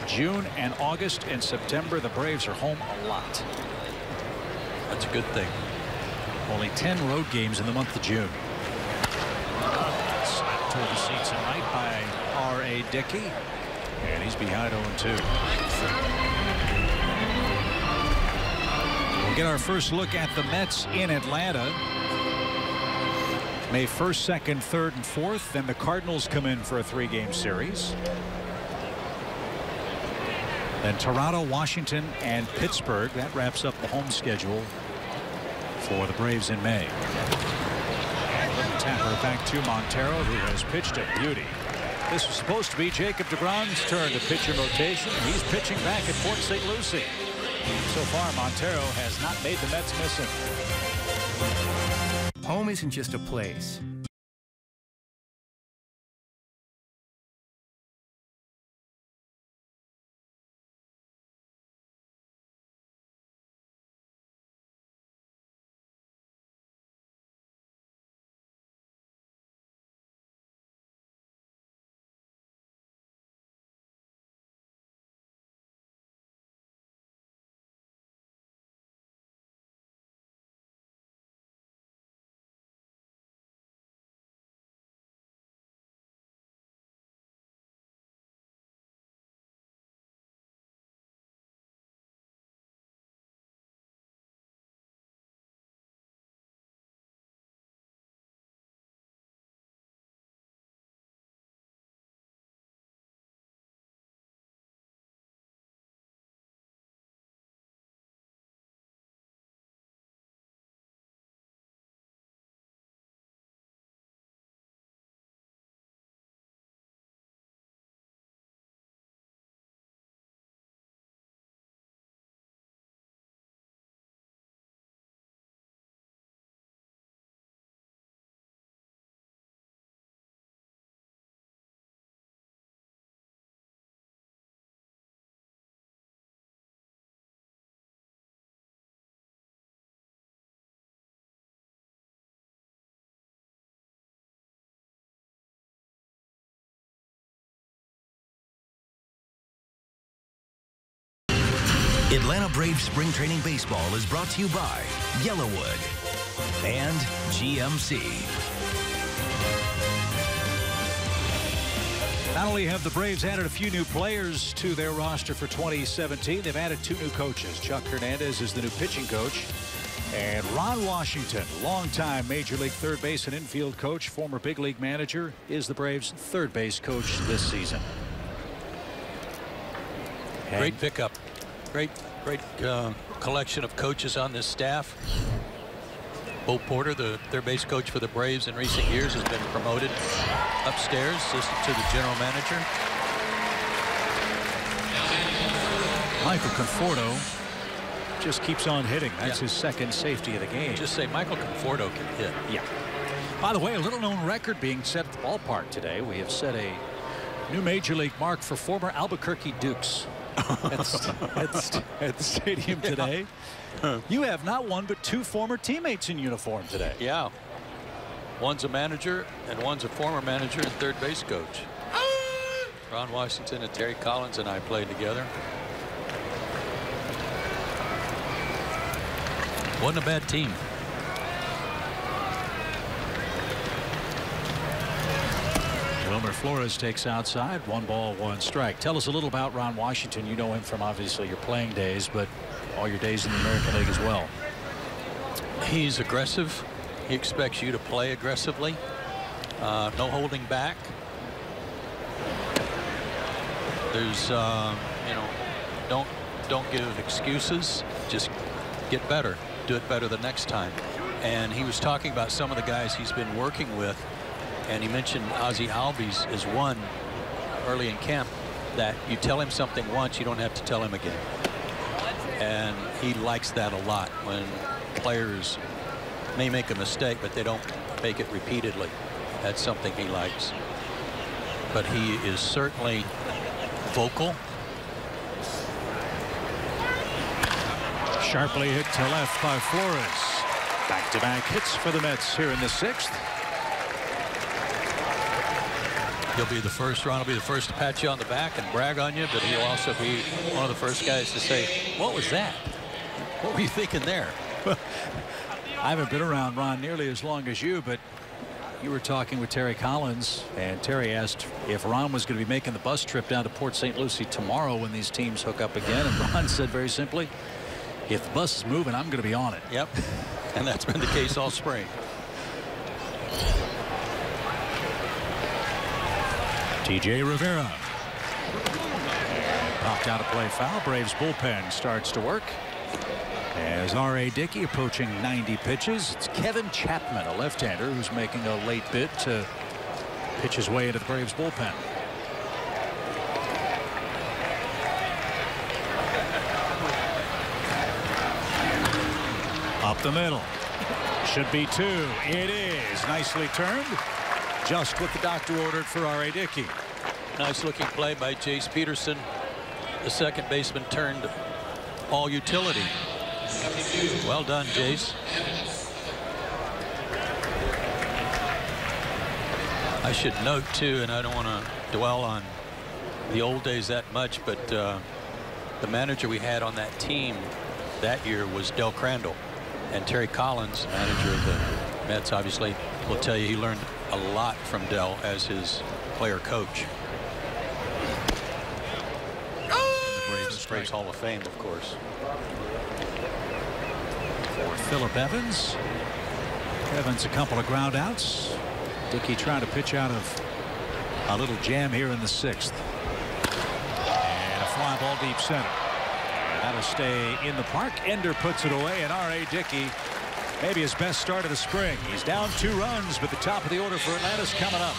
June and August and September, the Braves are home a lot. That's a good thing. Only 10 road games in the month of June. Slapped toward the seats tonight by R.A. Dickey. And he's behind 0-2. We'll get our first look at the Mets in Atlanta. May 1st, 2nd, 3rd, and 4th. Then the Cardinals come in for a three-game series. Then Toronto, Washington, and Pittsburgh. That wraps up the home schedule for the Braves in May. Tapper back to Montero, who has pitched a beauty. This was supposed to be Jacob DeGrom's turn to pitch in rotation. He's pitching back at Port St. Lucie. So far, Montero has not made the Mets miss him. Home isn't just a place. Atlanta Braves Spring Training Baseball is brought to you by YellaWood and GMC. Not only have the Braves added a few new players to their roster for 2017, they've added two new coaches. Chuck Hernandez is the new pitching coach. And Ron Washington, longtime Major League third base and infield coach, former big league manager, is the Braves third base coach this season. Great pickup. Great, great uh, collection of coaches on this staff. Bo Porter, the third base coach for the Braves in recent years, has been promoted upstairs, assistant to the general manager. Michael Conforto just keeps on hitting. That's Yeah. his second safety of the game. Just say Michael Conforto can hit. Yeah. By the way, a little known record being set at the ballpark today. We have set a new major league mark for former Albuquerque Dukes at, at, at the stadium today. You have not one but two former teammates in uniform today. Yeah. One's a manager and one's a former manager and third base coach. Ron Washington and Terry Collins and I played together. Wasn't a bad team. Wilmer Flores takes outside. One ball, one strike. Tell us a little about Ron Washington. You know him from obviously your playing days, but all your days in the American League as well. He's aggressive. He expects you to play aggressively. Uh, no holding back. There's, uh, you know, don't don't give excuses. Just get better. Do it better the next time. And he was talking about some of the guys he's been working with, and he mentioned Ozzie Albies is one early in camp that you tell him something once, you don't have to tell him again. And he likes that a lot when players may make a mistake, but they don't make it repeatedly. That's something he likes. But he is certainly vocal. Sharply hit to left by Flores. Back-to-back hits for the Mets here in the sixth. He'll be the first, Ron will be the first to pat you on the back and brag on you, but he'll also be one of the first guys to say, what was that? What were you thinking there? I haven't been around Ron nearly as long as you, but you were talking with Terry Collins, and Terry asked if Ron was going to be making the bus trip down to Port St. Lucie tomorrow when these teams hook up again. And Ron said very simply, if the bus is moving, I'm going to be on it. Yep. And that's been the case all spring. TJ Rivera. Popped out a play foul. Braves bullpen starts to work. As R.A. Dickey approaching 90 pitches, it's Kevin Chapman, a left-hander, who's making a late bid to pitch his way into the Braves bullpen. Up the middle. Should be two. It is. Nicely turned. Just what the doctor ordered for R.A. Dickey. Nice looking play by Jace Peterson. The second baseman turned all utility. Well done, Jace. I should note too, and I don't want to dwell on the old days that much, but uh, the manager we had on that team that year was Del Crandall. And Terry Collins, manager of the Mets, obviously, will tell you he learned a lot from Del as his player coach. The Braves, oh, Braves Hall of Fame, of course. For Philip Evans. Evans a couple of ground outs. Dickey trying to pitch out of a little jam here in the sixth. And a fly ball deep center. That'll stay in the park. Ender puts it away, and R.A. Dickey, maybe his best start of the spring. He's down two runs, but the top of the order for Atlanta's coming up.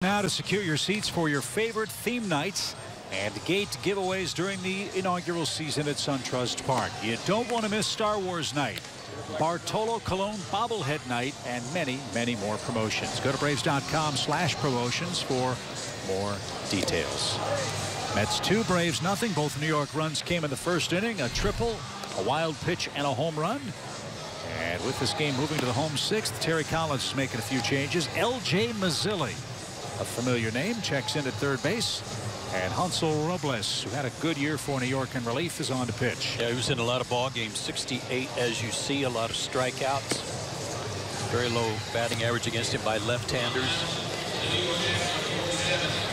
Now to secure your seats for your favorite theme nights and gate giveaways during the inaugural season at SunTrust Park. You don't want to miss Star Wars Night, Bartolo Colon Bobblehead Night, and many, many more promotions. Go to Braves.com slash promotions for more details. Mets 2, Braves nothing. Both New York runs came in the first inning. A triple, a wild pitch, and a home run. And with this game moving to the home sixth, Terry Collins is making a few changes. L.J. Mazzilli a familiar name, checks in at third base. And Hansel Robles, who had a good year for New York in relief, is on to pitch. Yeah, he was in a lot of ball games. 68, as you see, a lot of strikeouts. Very low batting average against him by left-handers.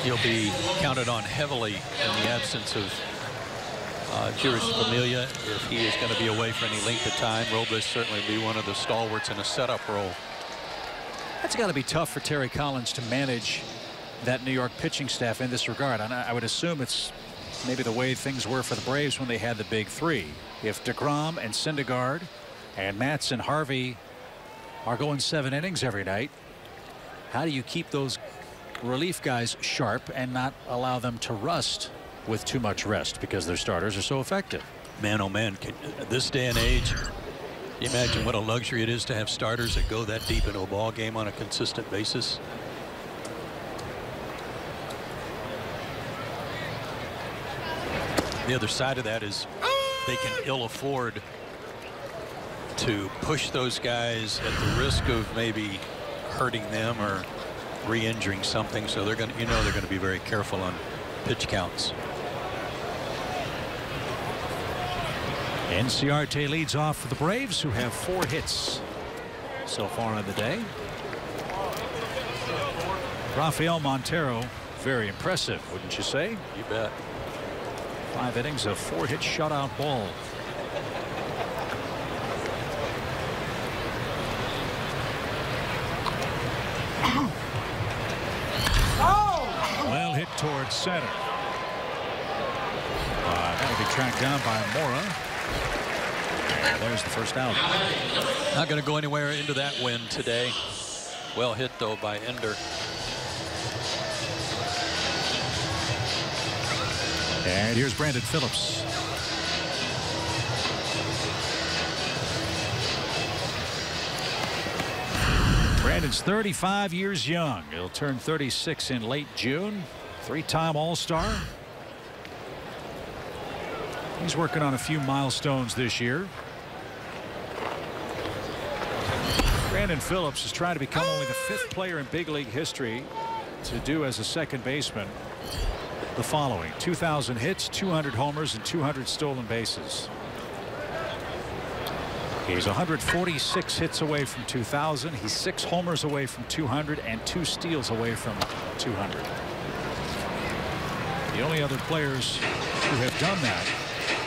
He'll be counted on heavily in the absence of uh, Jeurys Familia. If he is going to be away for any length of time, Robles certainly be one of the stalwarts in a setup role. That's got to be tough for Terry Collins to manage that New York pitching staff in this regard. And I would assume it's maybe the way things were for the Braves when they had the big three. If DeGrom and Syndergaard and Matz and Harvey are going seven innings every night, how do you keep those relief guys sharp and not allow them to rust with too much rest because their starters are so effective? Man, oh man, can, this day and age, you imagine what a luxury it is to have starters that go that deep into a ball game on a consistent basis. The other side of that is they can ill afford to push those guys at the risk of maybe hurting them or re-injuring something. So they're going to, you know, they're going to be very careful on pitch counts. Inciarte leads off for the Braves, who have four hits so far in the day. Rafael Montero, very impressive, wouldn't you say? You bet. Five innings of four hit shutout ball. Well hit towards center. Uh, that'll be tracked down by Mora. And there's the first out. Not going to go anywhere into that win today. Well hit though by Ender. And here's Brandon Phillips. Brandon's 35 years young. He'll turn 36 in late June. Three-time All-Star. He's working on a few milestones this year. Brandon Phillips is trying to become only the fifth player in big league history to do as a second baseman the following 2,000 hits 200 homers and 200 stolen bases. He's 146 hits away from 2,000. He's six homers away from 200 and two steals away from 200. The only other players who have done that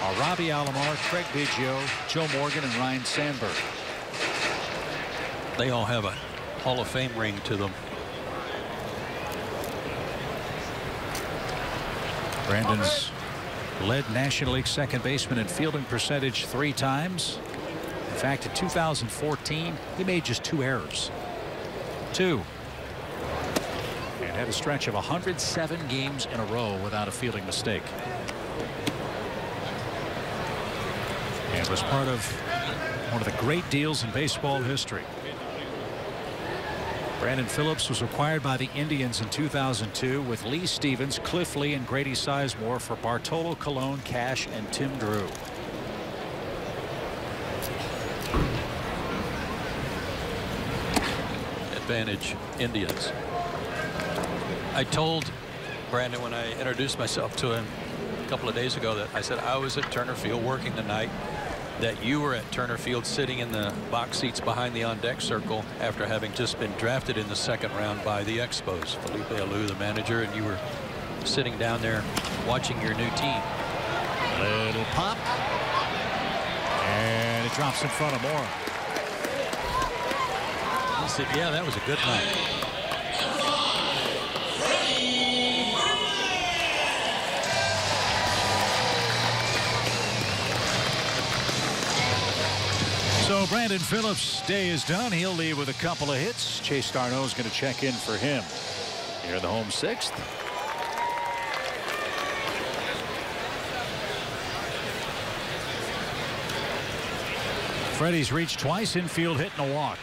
are Robbie Alomar, Craig Biggio, Joe Morgan, and Ryne Sandberg. They all have a Hall of Fame ring to them. Brandon's led National League second baseman in fielding percentage three times. In fact, in 2014, he made just two errors. Two. And had a stretch of 107 games in a row without a fielding mistake. And was part of one of the great deals in baseball history. Brandon Phillips was acquired by the Indians in 2002 with Lee Stevens, Cliff Lee, and Grady Sizemore for Bartolo Colon, Cash, and Tim Drew. Advantage Indians. I told Brandon when I introduced myself to him a couple of days ago that I said I was at Turner Field working tonight that you were at Turner Field sitting in the box seats behind the on deck circle after having just been drafted in the second round by the Expos. Felipe Alou, the manager, and you were sitting down there watching your new team. Little pop. And it drops in front of Mora. He said, yeah, that was a good night. So Brandon Phillips' day is done. He'll leave with a couple of hits. Chase d'Arnaud is going to check in for him. Here in the home sixth. Freddie's reached twice infield hit and a walk.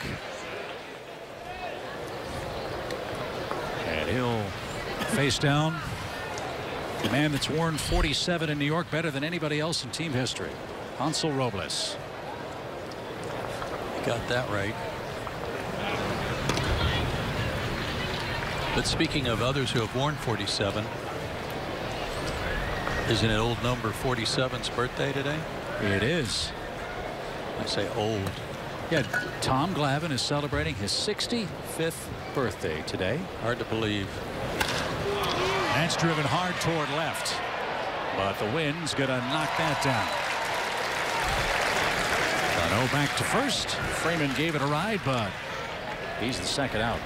And he'll face down the man that's worn 47 in New York better than anybody else in team history. Hansel Robles. Got that right. But speaking of others who have worn 47, isn't it old number 47's birthday today? It is. I say old. Yeah, Tom Glavine is celebrating his 65th birthday today. Hard to believe. That's driven hard toward left. But the wind's going to knock that down. Back to first. Freeman gave it a ride, but he's the second out.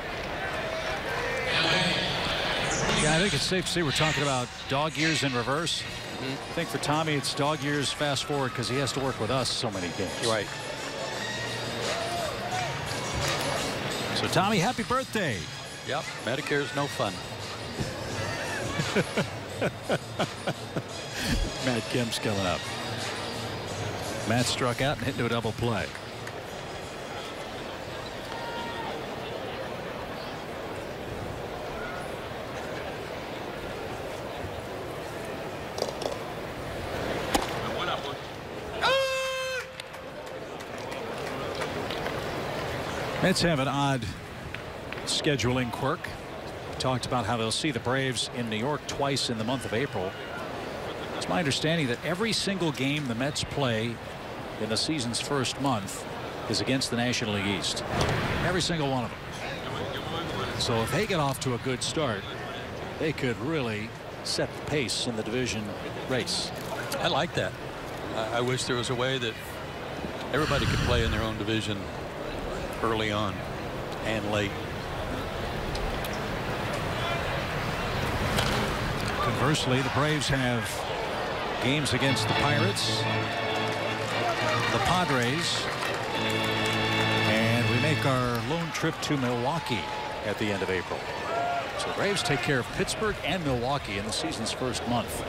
Yeah, I think it's safe to say we're talking about dog years in reverse. I think for Tommy, it's dog years fast forward because he has to work with us so many games. Right. So, Tommy, happy birthday. Yep. Medicare is no fun. Matt Kemp's coming up. Matt struck out and hit into a double play. Mets have an odd scheduling quirk. Talked about how they'll see the Braves in New York twice in the month of April. It's my understanding that every single game the Mets play in the season's first month is against the National League East. Every single one of them. So if they get off to a good start, they could really set the pace in the division race. I like that. I, I wish there was a way that everybody could play in their own division early on and late. Conversely, the Braves have games against the Pirates, the Padres, and we make our lone trip to Milwaukee at the end of April. So Braves take care of Pittsburgh and Milwaukee in the season's first month.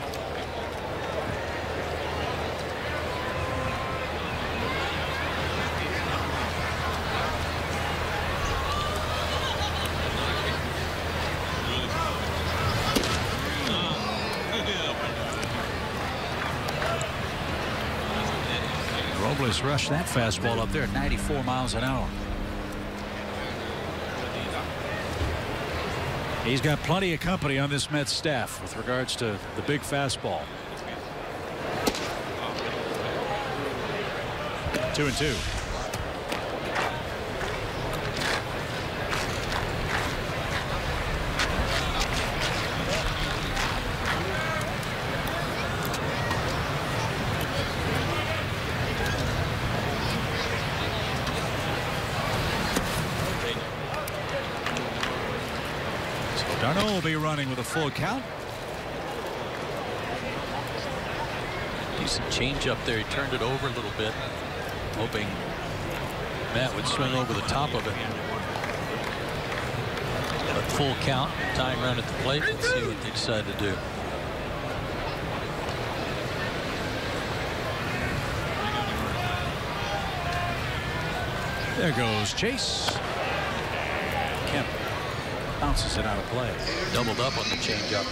Rushed that fastball up there at 94 miles an hour. He's got plenty of company on this Mets staff with regards to the big fastball. Two and two. d'Arnaud will be running with a full count. Decent change up there. He turned it over a little bit, hoping Matt would swing over the top of it. But full count, tying around at the plate. Let's see what they decide to do. There goes Chase. Bounces it out of play. Doubled up on the changeup.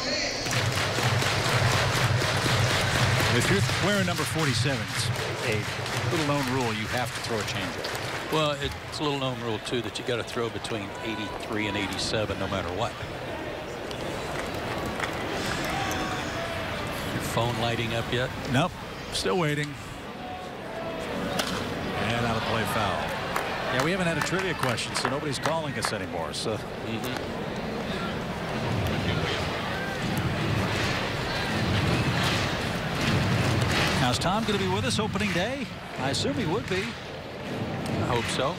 If you're wearing number 47, it's a little known rule you have to throw a changeup. Well, it's a little known rule too that you got to throw between 83 and 87 no matter what. Your phone lighting up yet? Nope. Still waiting. And out of play foul. Yeah, we haven't had a trivia question, so nobody's calling us anymore. So. Now, Tom going to be with us opening day? I assume he would be. I hope so.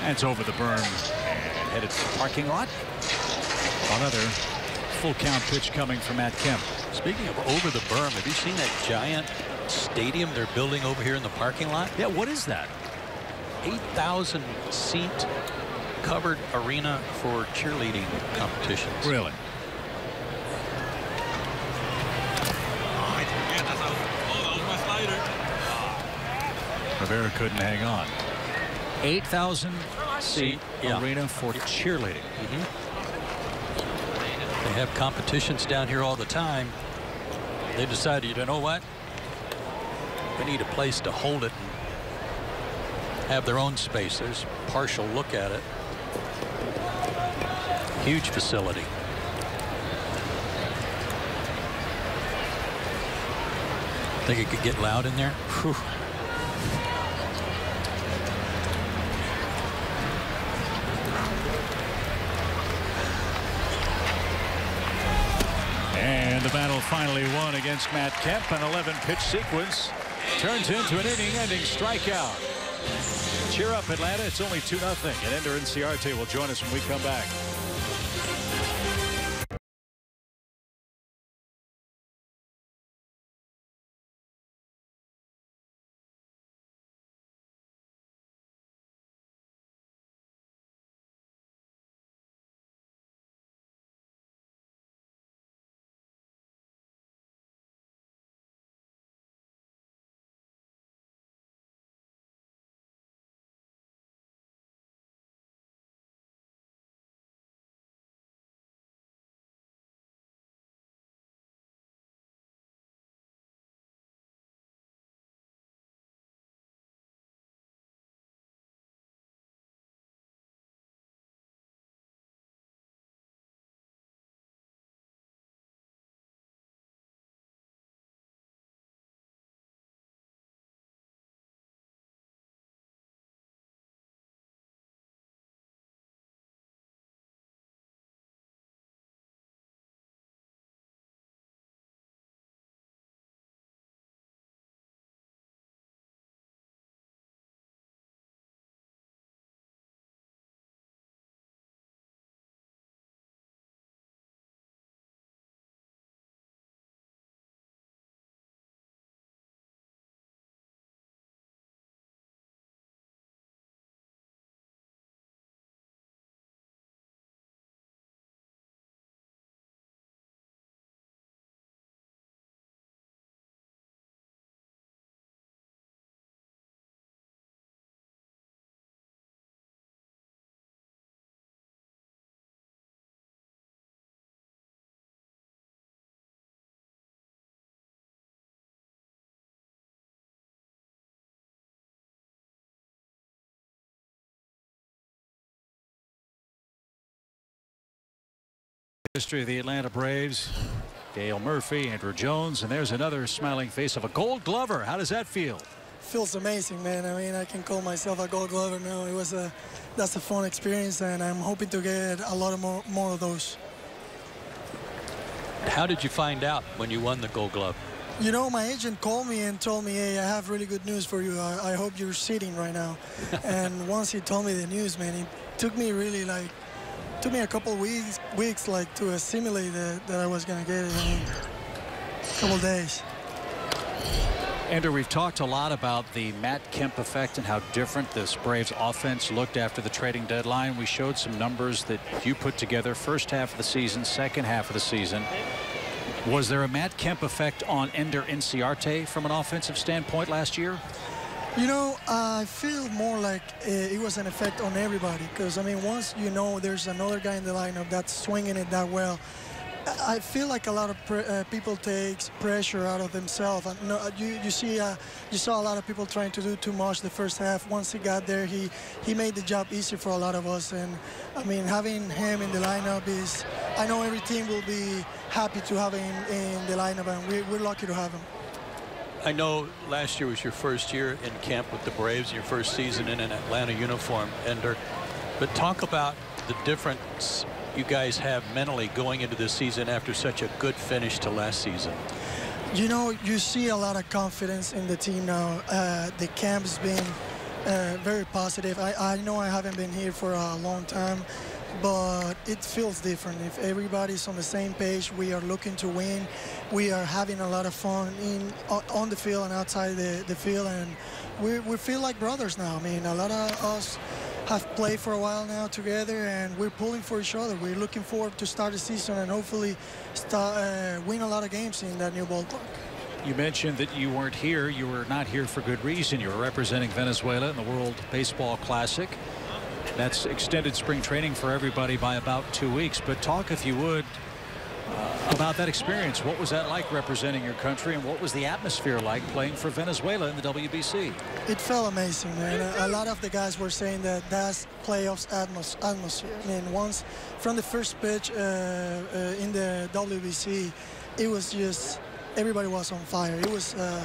That's over the berm and headed to the parking lot. Another full count pitch coming from Matt Kemp. Speaking of over the berm, have you seen that giant stadium they're building over here in the parking lot? Yeah, what is that? 8,000 seat covered arena for cheerleading competitions. Really? Rivera couldn't hang on. 8,000 seat Yeah. arena for cheerleading. Mm-hmm. They have competitions down here all the time. They decided, you know what? We need a place to hold it and have their own space. There's a partial look at it. Huge facility. Think it could get loud in there? Whew. And the battle finally won against Matt Kemp. An 11 pitch sequence turns into an inning ending strikeout. Cheer up, Atlanta. It's only 2 0. And Ender Inciarte will join us when we come back. History of the Atlanta Braves. Dale Murphy, Andruw Jones, and there's another smiling face of a gold glover. How does that feel? Feels amazing, man. I mean, I can call myself a gold glover now. It was a, that's a fun experience, and I'm hoping to get a lot of more, more of those. How did you find out when you won the Gold Glove? You know, my agent called me and told me, hey, I have really good news for you. I, I hope you're sitting right now. and once he told me the news, man, it took me really like, took me a couple weeks, weeks like to assimilate that, that I was going to get it. I mean, a couple days. Andrew, we've talked a lot about the Matt Kemp effect and how different this Braves offense looked after the trading deadline. We showed some numbers that you put together first half of the season, second half of the season. Was there a Matt Kemp effect on Ender Inciarte from an offensive standpoint last year? You know, I feel more like uh, it was an effect on everybody because, I mean, once you know there's another guy in the lineup that's swinging it that well, I feel like a lot of uh, people takes pressure out of themselves. No, you you see uh, you saw a lot of people trying to do too much the first half. Once he got there, he he made the job easy for a lot of us. And I mean, having him in the lineup is I know every team will be happy to have him in the lineup, and we, we're lucky to have him. I know last year was your first year in camp with the Braves, your first season in an Atlanta uniform, Ender. But talk about the difference you guys have mentally going into this season after such a good finish to last season? You know, you see a lot of confidence in the team now. Uh, the camp's been uh, very positive. I, I know I haven't been here for a long time, but it feels different. If everybody's on the same page, we are looking to win. We are having a lot of fun in on the field and outside the, the field, and we, we feel like brothers now. I mean, a lot of us have played for a while now together, and we're pulling for each other. We're looking forward to start the season and hopefully start, uh, win a lot of games in that new ballpark. You mentioned that you weren't here. You were not here for good reason. You were representing Venezuela in the World Baseball Classic. That's extended spring training for everybody by about two weeks. But talk, if you would, uh, about that experience. What was that like representing your country, and what was the atmosphere like playing for Venezuela in the WBC? It felt amazing, man. A, a lot of the guys were saying that that's playoffs atmos atmosphere. I mean, once from the first pitch uh, uh, in the WBC, it was just everybody was on fire. It was uh,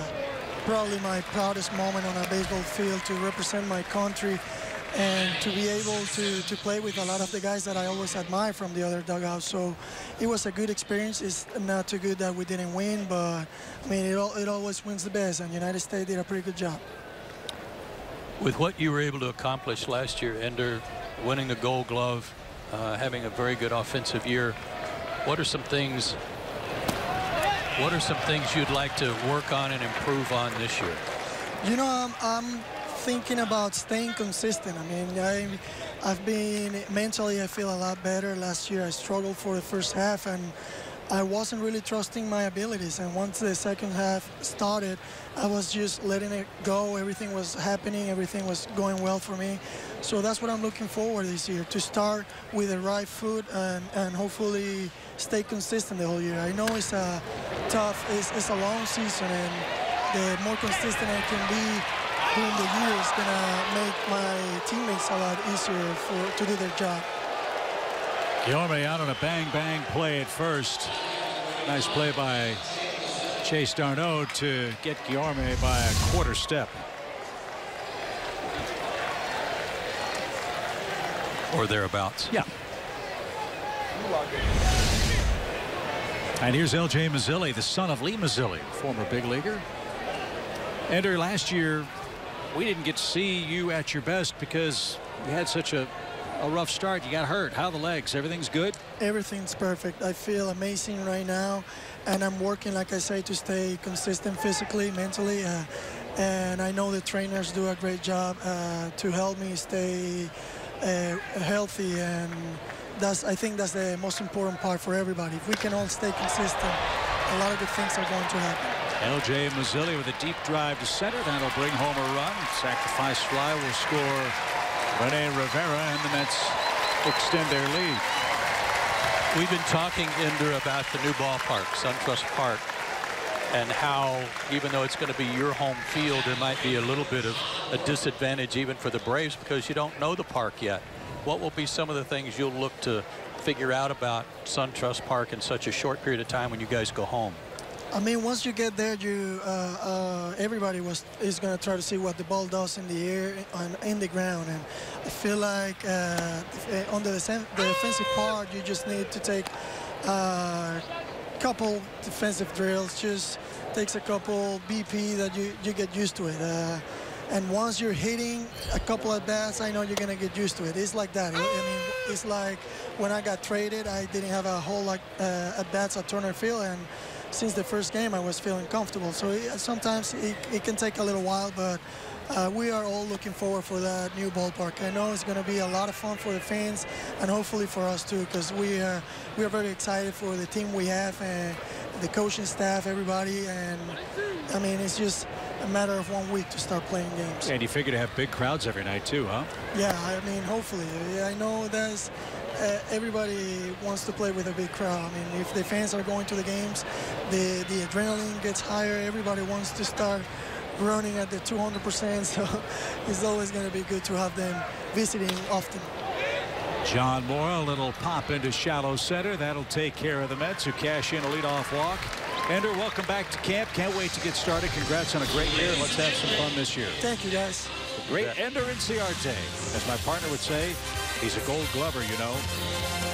probably my proudest moment on a baseball field to represent my country and to be able to, to play with a lot of the guys that I always admire from the other dugouts. So it was a good experience. It's not too good that we didn't win, but I mean, it, it always wins the best, and United States did a pretty good job. With what you were able to accomplish last year, Ender, winning the Gold Glove, uh, having a very good offensive year, what are some things what are some things you'd like to work on and improve on this year? You know, I'm, I'm thinking about staying consistent. I mean, I, I've been mentally, I feel a lot better. Last year, I struggled for the first half, and I wasn't really trusting my abilities. And once the second half started, I was just letting it go. Everything was happening. Everything was going well for me. So that's what I'm looking forward this year, to start with the right foot and, and hopefully stay consistent the whole year. I know it's a tough, it's, it's a long season, and the more consistent I can be during the year is going to make my teammates a lot easier for to do their job. Guillorme out on a bang-bang play at first. Nice play by Chase d'Arnaud to get Guillorme by a quarter step. Or thereabouts. Yeah. And here's L.J. Mazzilli, the son of Lee Mazzilli, former big leaguer. Ender, last year we didn't get to see you at your best because you had such a, a rough start. You got hurt. How the legs? Everything's good? Everything's perfect. I feel amazing right now. And I'm working, like I say, to stay consistent physically, mentally. Uh, and I know the trainers do a great job uh, to help me stay uh, healthy. And that's, I think that's the most important part for everybody. If we can all stay consistent, a lot of good things are going to happen. L.J. Mazzilli with a deep drive to center. That'll bring home a run. Sacrifice fly will score Rene Rivera, and the Mets extend their lead. We've been talking, Ender, about the new ballpark, SunTrust Park, and how, even though it's going to be your home field, there might be a little bit of a disadvantage even for the Braves because you don't know the park yet. What will be some of the things you'll look to figure out about SunTrust Park in such a short period of time when you guys go home? I mean, once you get there, you uh, uh, everybody was is going to try to see what the ball does in the air and in the ground. And I feel like uh, on the, the defensive part, you just need to take a couple defensive drills. Just takes a couple BP that you you get used to it. Uh, and once you're hitting a couple at bats, I know you're going to get used to it. It's like that. I mean, it's like when I got traded, I didn't have a whole lot uh, at bats at Turner Field, and since the first game, I was feeling comfortable. So it, sometimes it, it, can take a little while, but uh, we are all looking forward for that new ballpark. I know it's going to be a lot of fun for the fans and hopefully for us too, because we are we are very excited for the team we have and the coaching staff, everybody, and I mean it's just a matter of one week to start playing games. And you figure to have big crowds every night too, huh? Yeah, I mean hopefully. I know there's uh, everybody wants to play with a big crowd. I mean, if the fans are going to the games, the, the adrenaline gets higher. Everybody wants to start running at the 200%. So it's always going to be good to have them visiting often. John Morra, a little pop into shallow center. That'll take care of the Mets who cash in a leadoff walk. Ender, welcome back to camp. Can't wait to get started. Congrats on a great year. Let's have some fun this year. Thank you, guys. The great Ender Inciarte. As my partner would say, he's a gold glover, you know.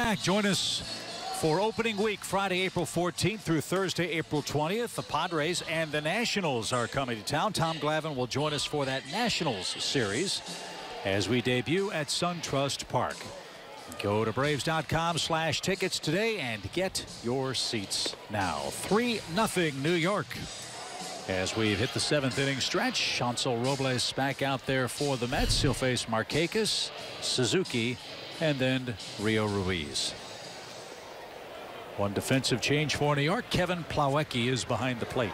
Back, join us for opening week, Friday, April 14th through Thursday, April 20th. The Padres and the Nationals are coming to town. Tom Glavine will join us for that Nationals series as we debut at SunTrust Park. Go to Braves.com slash tickets today and get your seats now. 3 nothing New York. As we've hit the seventh inning stretch, Hansel Robles back out there for the Mets. He'll face Markakis, Suzuki, and then Rio Ruiz. One defensive change for New York. Kevin Plawecki is behind the plate.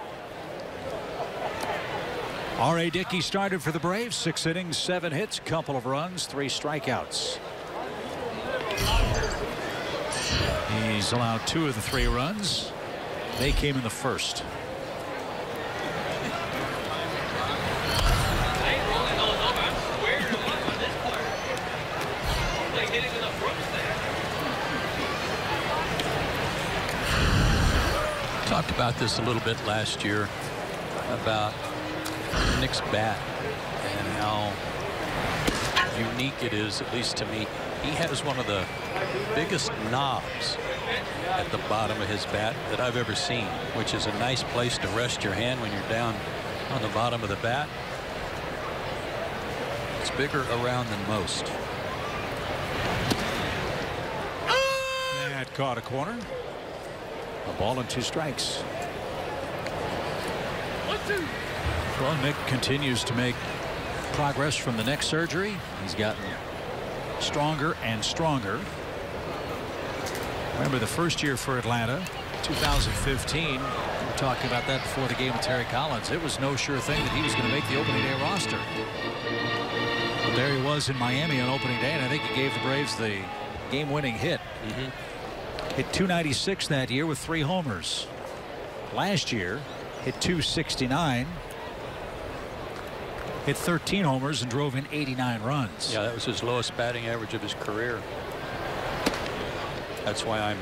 R.A. Dickey started for the Braves. Six innings, seven hits, couple of runs, three strikeouts. He's allowed two of the three runs. They came in the first. Talked about this a little bit last year about Nick's bat and how unique it is, at least to me. He has one of the biggest knobs at the bottom of his bat that I've ever seen, which is a nice place to rest your hand when you're down on the bottom of the bat. It's bigger around than most. That caught a corner. A ball and two strikes. Well, Nick continues to make progress from the neck surgery. He's gotten stronger and stronger. Remember the first year for Atlanta, 2015. We were talking about that before the game with Terry Collins. It was no sure thing that he was going to make the opening day roster. But there he was in Miami on opening day, and I think he gave the Braves the game-winning hit. Mm-hmm. Hit 296 that year with three homers. Last year, hit 269. Hit 13 homers and drove in 89 runs. Yeah, that was his lowest batting average of his career. That's why I'm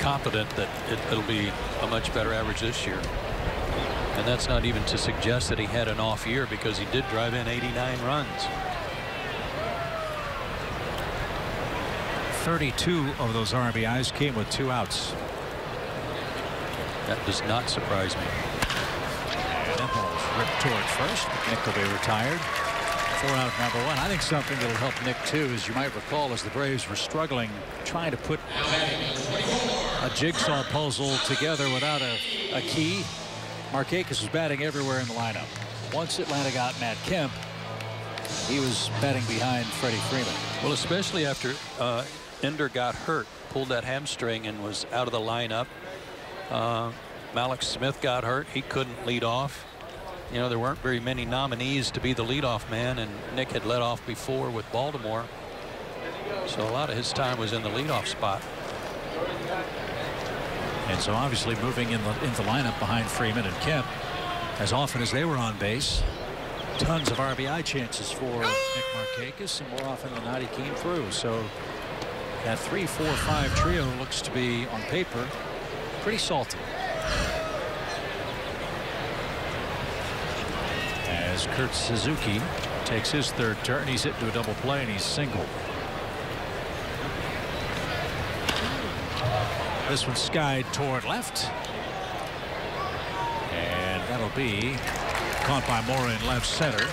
confident that it, it'll be a much better average this year. And that's not even to suggest that he had an off year because he did drive in 89 runs. 32 of those RBIs came with two outs. That does not surprise me. And that ball's ripped toward first. Nick will be retired. Four out number one. I think something that'll help Nick too, as you might recall, as the Braves were struggling trying to put a jigsaw puzzle together without a, a key. Markakis was batting everywhere in the lineup. Once Atlanta got Matt Kemp, he was batting behind Freddie Freeman. Well, especially after uh, Ender got hurt, pulled that hamstring and was out of the lineup. Uh, Mallex Smith got hurt. He couldn't lead off. You know, there weren't very many nominees to be the leadoff man, and Nick had led off before with Baltimore. So a lot of his time was in the leadoff spot. And so obviously moving in the, in the lineup behind Freeman and Kemp as often as they were on base. Tons of RBI chances for Nick Markakis, and more often than not he came through. So that three, four, five trio looks to be on paper pretty salty. As Kurt Suzuki takes his third turn, he's hit to a double play and he's single. This one skied toward left. And that'll be caught by Mora in left center.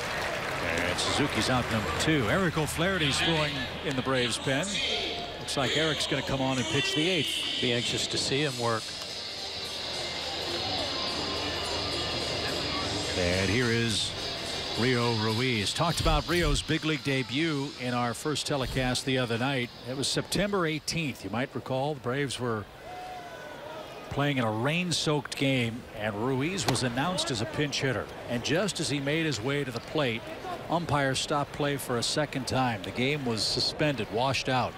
And Suzuki's out number two. Eric O'Flaherty's throwing in the Braves pen. Looks like Eric's going to come on and pitch the eighth. Be anxious to see him work. And here is Rio Ruiz. Talked about Rio's big league debut in our first telecast the other night. It was September 18th. You might recall the Braves were playing in a rain-soaked game, and Ruiz was announced as a pinch hitter. And just as he made his way to the plate, umpire stopped play for a second time. The game was suspended, washed out.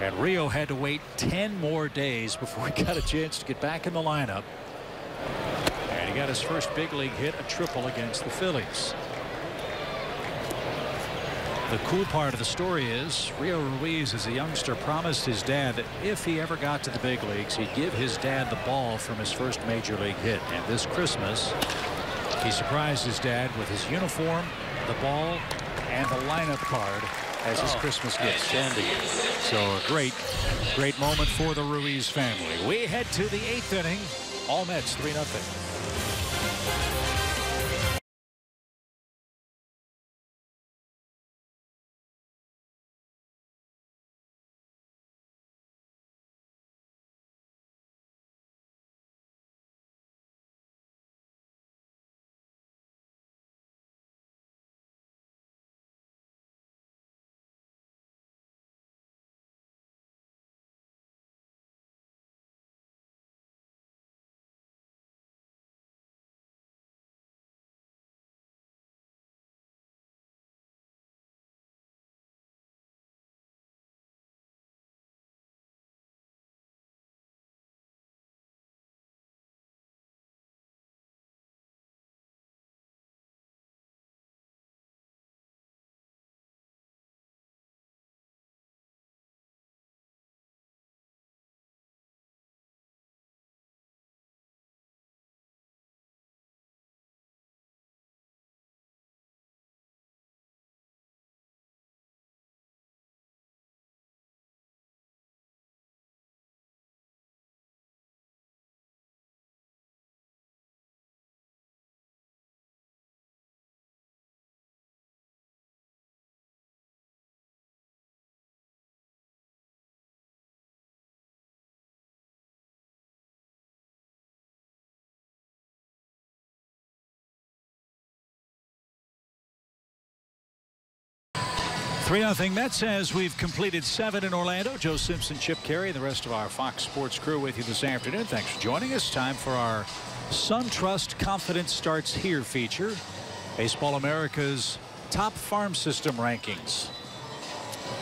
And Rio had to wait 10 more days before he got a chance to get back in the lineup. And he got his first big league hit, a triple against the Phillies. The cool part of the story is Rio Ruiz as a youngster promised his dad that if he ever got to the big leagues he'd give his dad the ball from his first major league hit and this Christmas he surprised his dad with his uniform the ball and the lineup card as his Oh, Christmas gift. So a great great moment for the Ruiz family. We head to the eighth inning. All Mets 3 nothing. Three nothing Mets as we've completed seven in Orlando. Joe Simpson, Chip Caray, and the rest of our Fox Sports crew with you this afternoon. Thanks for joining us. Time for our SunTrust Confidence Starts Here feature. Baseball America's top farm system rankings.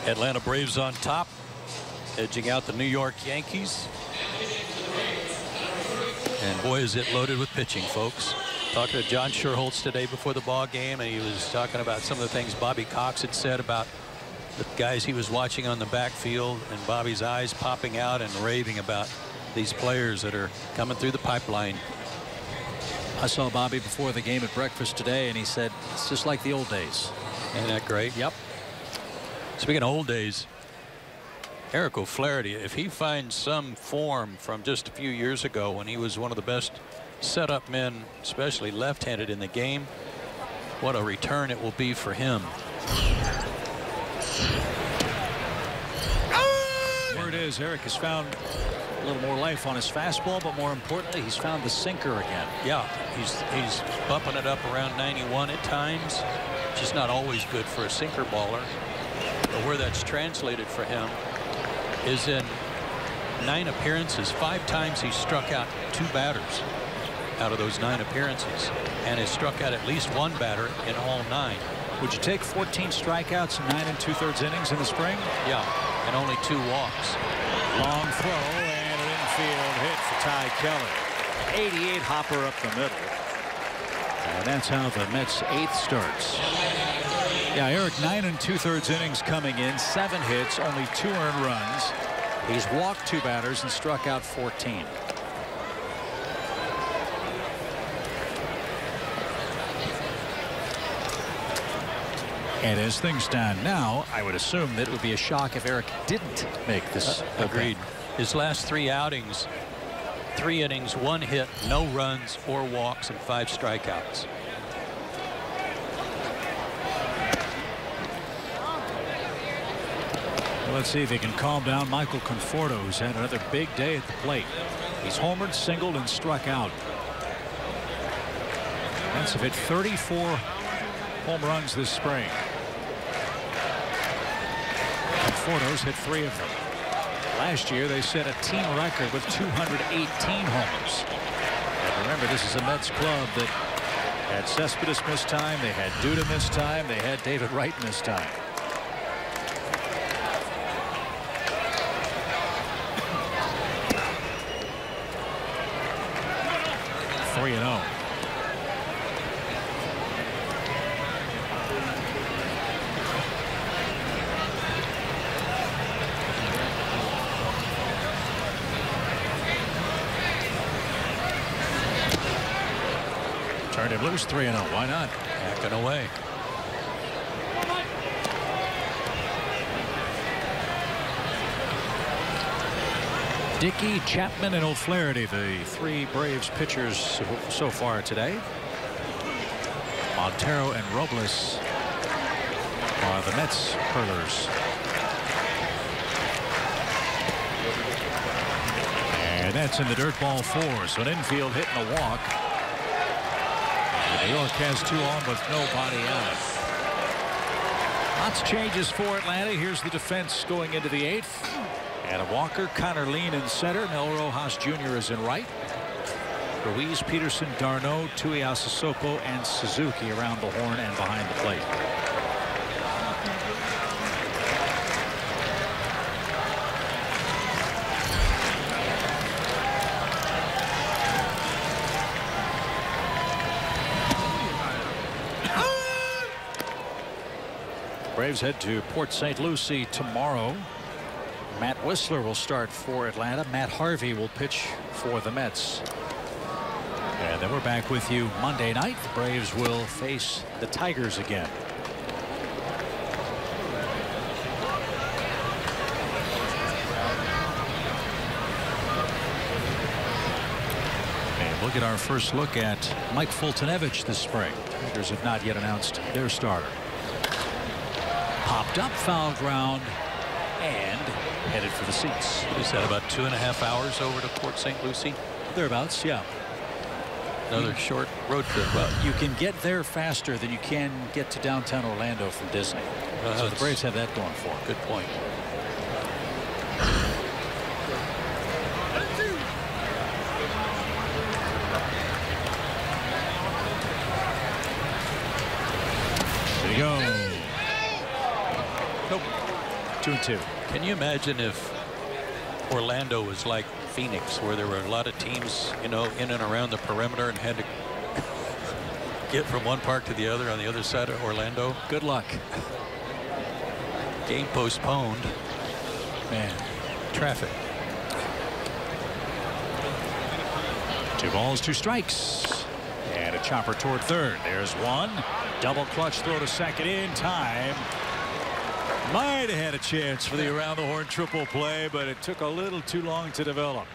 Atlanta Braves on top, edging out the New York Yankees. And boy, is it loaded with pitching, folks. Talking to John Schuerholz today before the ball game, and he was talking about some of the things Bobby Cox had said about the guys he was watching on the backfield, and Bobby's eyes popping out and raving about these players that are coming through the pipeline. I saw Bobby before the game at breakfast today, and he said it's just like the old days. Isn't that great? Yep. Speaking of old days, Eric O'Flaherty, if he finds some form from just a few years ago when he was one of the best setup men, especially left-handed in the game, what a return it will be for him. There it is. Eric has found a little more life on his fastball, but more importantly, he's found the sinker again. Yeah, he's he's bumping it up around 91 at times. Just not always good for a sinker baller. But where that's translated for him is in nine appearances. Five times he struck out two batters out of those nine appearances and has struck out at least one batter in all nine. Would you take 14 strikeouts and nine and two-thirds innings in the spring? Yeah, and only two walks. Long throw and an infield hit for Ty Kelly. 88 hopper up the middle. And that's how the Mets eighth starts. Yeah, Eric, nine and two-thirds innings coming in, seven hits, only two earned runs. He's walked two batters and struck out 14. And as things stand now, I would assume that it would be a shock if Eric didn't make this. Uh, agreed. His last three outings, three innings, one hit, no runs or walks, and five strikeouts. Well, let's see if he can calm down Michael Conforto, who's had another big day at the plate. He's homered, singled, and struck out. Have hit 34 home runs this spring. Conforto's hit three of them. Last year, they set a team record with 218 homers. And remember, this is a Mets club that had Cespedes miss time, they had Duda miss time, they had David Wright miss time. Three and zero. Loose 3 0. Why not? Hacking away. Dickey, Chapman, and O'Flaherty, the three Braves pitchers so, so far today. Montero and Robles are the Mets hurlers. And that's in the dirt ball four. So an infield hit and a walk. York has two on with nobody out. Lots of changes for Atlanta. Here's the defense going into the eighth. Adam Walker, Connor Lien in center. Mel Rojas Jr. is in right. Ruiz, Peterson, d'Arnaud, Tuiasosopo, and Suzuki around the horn and behind the plate. Braves head to Port St. Lucie tomorrow. Matt Wisler will start for Atlanta. Matt Harvey will pitch for the Mets. And then we're back with you Monday night. The Braves will face the Tigers again. And we'll get our first look at Mike Foltynewicz this spring. Tigers have not yet announced their starter. Popped up foul ground and headed for the seats. Is that about two and a half hours over to Port St. Lucie? Thereabouts, yeah. Another short road trip. Well, you can get there faster than you can get to downtown Orlando from Disney. Uh, so the Braves have that going for them. Good point. There he goes. Two. Can you imagine if Orlando was like Phoenix, where there were a lot of teams, you know, in and around the perimeter and had to get from one park to the other on the other side of Orlando? Good luck. Game postponed. Man, traffic. Two balls, two strikes. And a chopper toward third. There's one. Double clutch throw to second in time. Might have had a chance for the around the horn triple play, but it took a little too long to develop.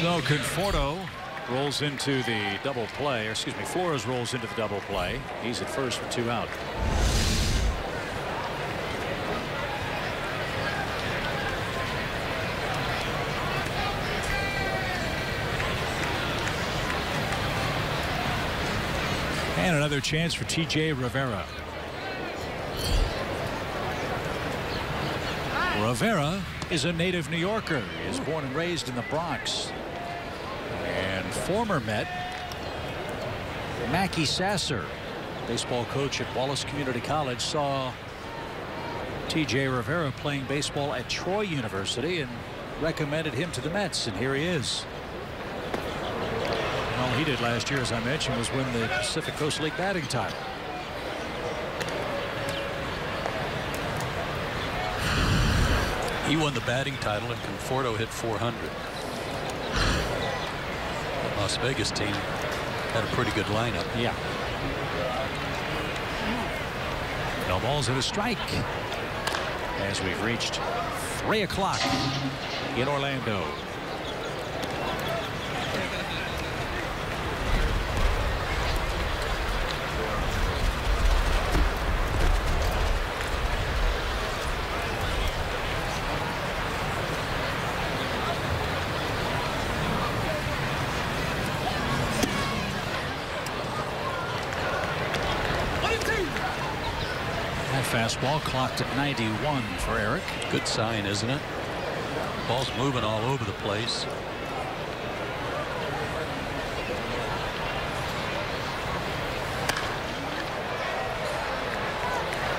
So Conforto rolls into the double play, or excuse me, Flores rolls into the double play. He's at first with two out. And another chance for TJ Rivera. Rivera is a native New Yorker. He is born and raised in the Bronx. And former Met Mackey Sasser, baseball coach at Wallace Community College, saw TJ Rivera playing baseball at Troy University and recommended him to the Mets. And here he is. All he did last year, as I mentioned, was win the Pacific Coast League batting title. He won the batting title and Conforto hit 400. The Las Vegas team had a pretty good lineup. Yeah. No balls and a strike. As we've reached three o'clock in Orlando. Fastball clocked at 91 for Eric. Good sign, isn't it? Ball's moving all over the place.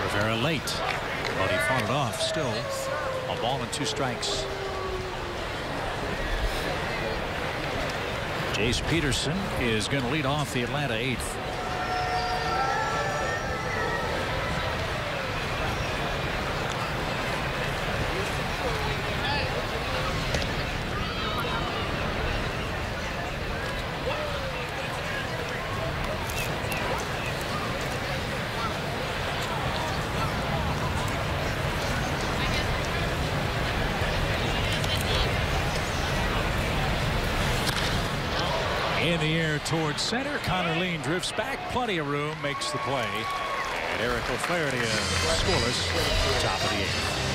Rivera late, but he fought it off. Still, a ball and two strikes. Jace Peterson is going to lead off the Atlanta eighth. In the air towards center. Connor Lien drifts back. Plenty of room. Makes the play. And Eric O'Flaherty uh, scoreless. Top of the eighth.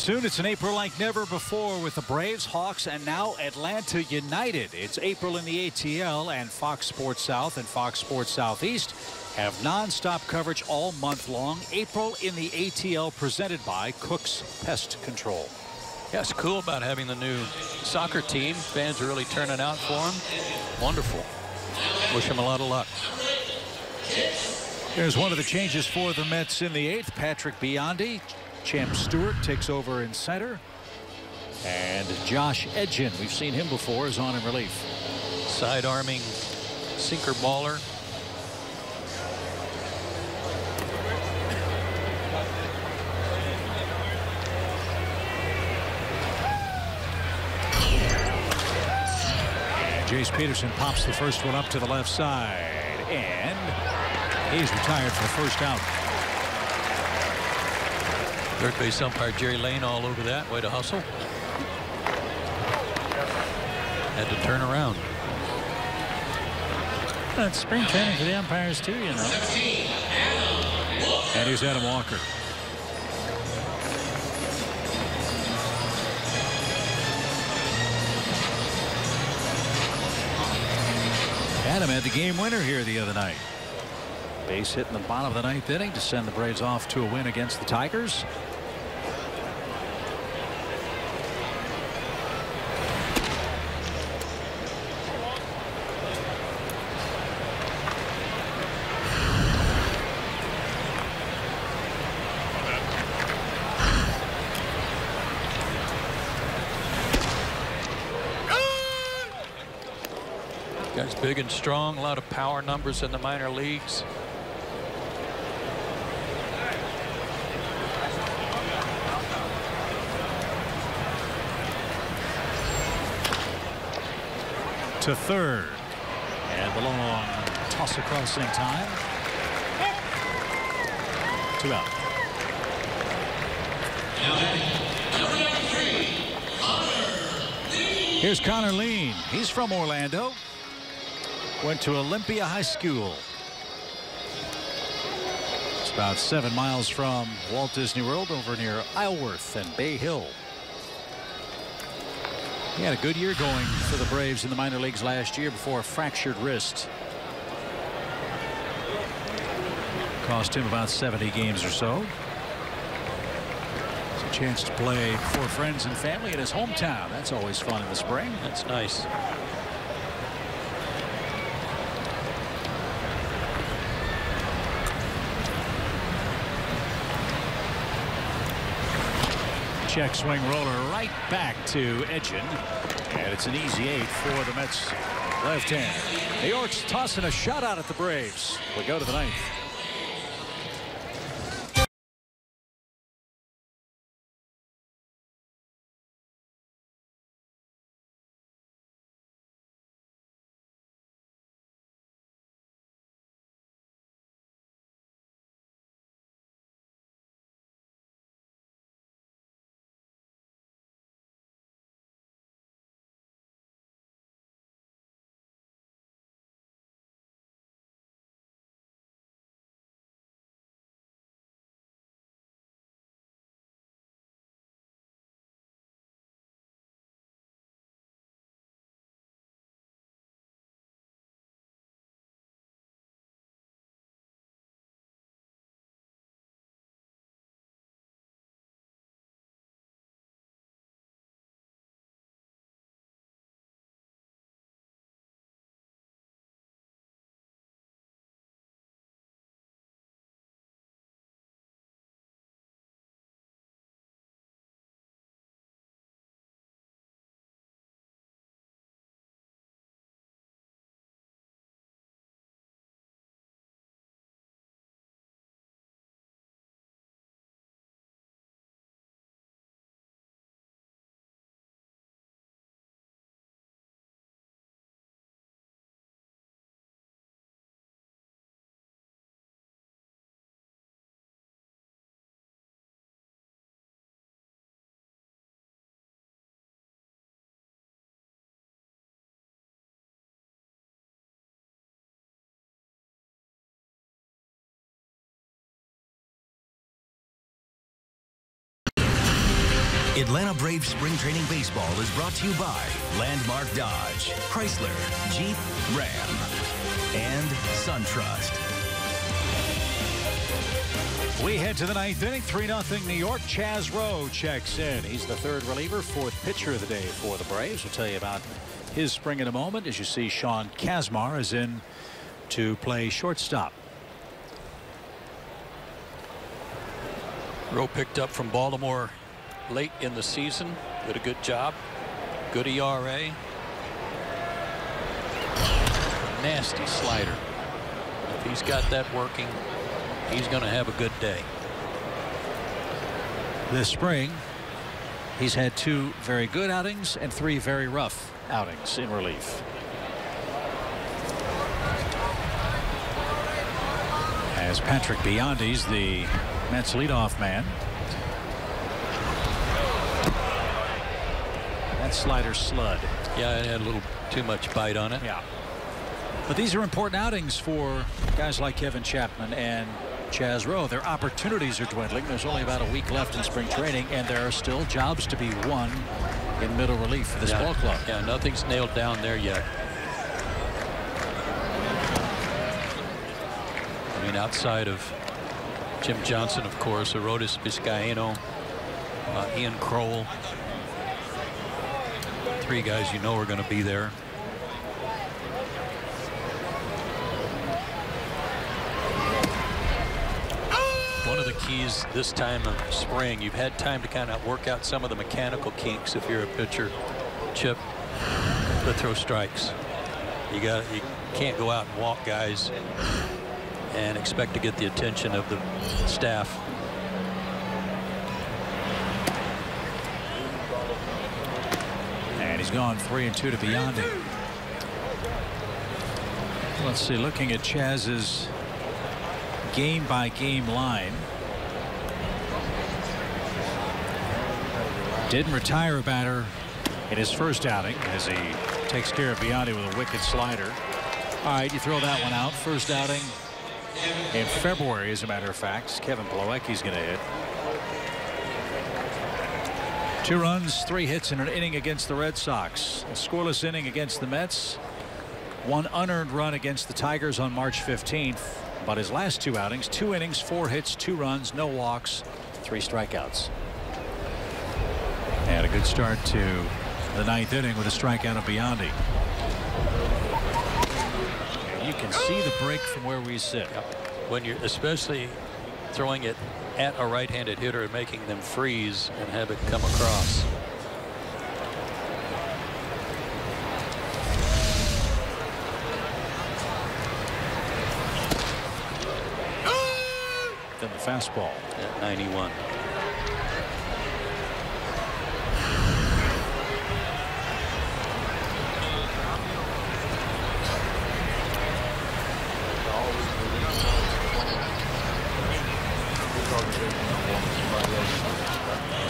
Soon. It's an April like never before with the Braves, Hawks, and now Atlanta United. It's April in the ATL, and Fox Sports South and Fox Sports Southeast have nonstop coverage all month long. April in the ATL presented by Cook's Pest Control. Yeah, it's cool about having the new soccer team. Fans are really turning out for them. Wonderful. Wish them a lot of luck. There's one of the changes for the Mets in the eighth. Patrick Biondi. Champ Stuart takes over in center. And Josh Edgin, we've seen him before, is on in relief. Side arming sinker baller. And Jace Peterson pops the first one up to the left side. And he's retired for the first out. Third base umpire Jerry Layne all over that. Way to hustle. Had to turn around. That's spring training for the umpires too, you know. And here's Adam Walker. Adam had the game winner here the other night. Base hit in the bottom of the ninth inning to send the Braves off to a win against the Tigers. Guy's big and strong. A lot of power numbers in the minor leagues. to third. And the long toss across in time. Two out. Here's Connor Lien. He's from Orlando. Went to Olympia High School. It's about seven miles from Walt Disney World over near Isleworth and Bay Hill. He had a good year going for the Braves in the minor leagues last year before a fractured wrist. Cost him about 70 games or so. It's a chance to play for friends and family in his hometown. That's always fun in the spring. That's nice. Check swing roller right back to Edgin. And it's an easy eight for the Mets left hand. New York's tossing a shutout at the Braves. We go to the ninth. Atlanta Braves Spring Training Baseball is brought to you by Landmark Dodge, Chrysler, Jeep, Ram, and SunTrust. We head to the ninth inning, 3 0 New York. Chaz Roe checks in. He's the third reliever, fourth pitcher of the day for the Braves. We'll tell you about his spring in a moment. As you see, Sean Kazmar is in to play shortstop. Roe picked up from Baltimore late in the season. Did a good job. Good ERA. Nasty slider. If he's got that working, he's going to have a good day. This spring, he's had two very good outings and three very rough outings in relief. As Patrick Biondi's the Mets leadoff man. That slider slud. Yeah, it had a little too much bite on it. Yeah. But these are important outings for guys like Kevin Chapman and Chaz Roe. Their opportunities are dwindling. There's only about a week left in spring training, and there are still jobs to be won in middle relief for this yeah. ball club. Yeah, nothing's nailed down there yet. I mean, outside of Jim Johnson, of course, Arodys Vizcaino, uh, Ian Krol. Three guys you know are going to be there. One of the keys this time of spring, you've had time to kind of work out some of the mechanical kinks if you're a pitcher, Chip, to throw strikes. You got you can't go out and walk guys and expect to get the attention of the staff. Gone three and two to Biondi. Let's see, looking at Chaz's game by game line. Didn't retire a batter in his first outing as he takes care of Biondi with a wicked slider. All right, you throw that one out. First outing in February, as a matter of fact. Kevin Plawecki's going to hit. Two runs, three hits in an inning against the Red Sox. A scoreless inning against the Mets. One unearned run against the Tigers on March 15th. But his last two outings, two innings, four hits, two runs, no walks, three strikeouts. And a good start to the ninth inning with a strikeout of Biondi. You can see the break from where we sit. When you're especially throwing it at a right-handed hitter and making them freeze and have it come across. Then the fastball at 91.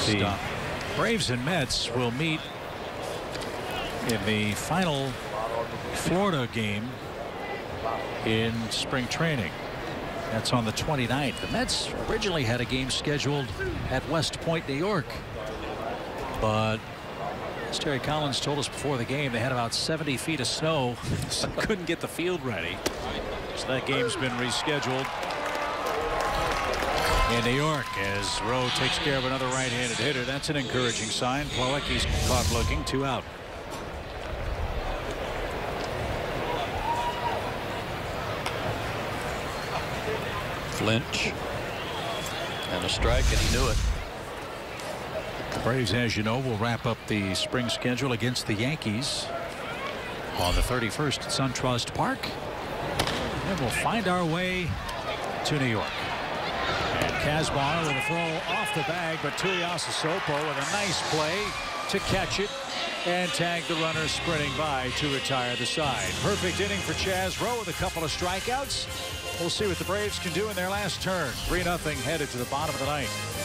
The Braves and Mets will meet in the final Florida game in spring training. That's on the 29th. The Mets originally had a game scheduled at West Point, New York. But as Terry Collins told us before the game, they had about 70 feet of snow, so couldn't get the field ready. So that game's been rescheduled in New York as Roe takes care of another right-handed hitter. That's an encouraging sign. Plawecki's caught looking, two out. Flinch and a strike and he knew it. The Braves as you know will wrap up the spring schedule against the Yankees on the 31st at SunTrust Park. And we'll find our way to New York. Kazmar with a throw off the bag, but Tuiasosopo with a nice play to catch it and tag the runner sprinting by to retire the side. Perfect inning for Chaz Roe with a couple of strikeouts. We'll see what the Braves can do in their last turn. 3-0 headed to the bottom of the ninth.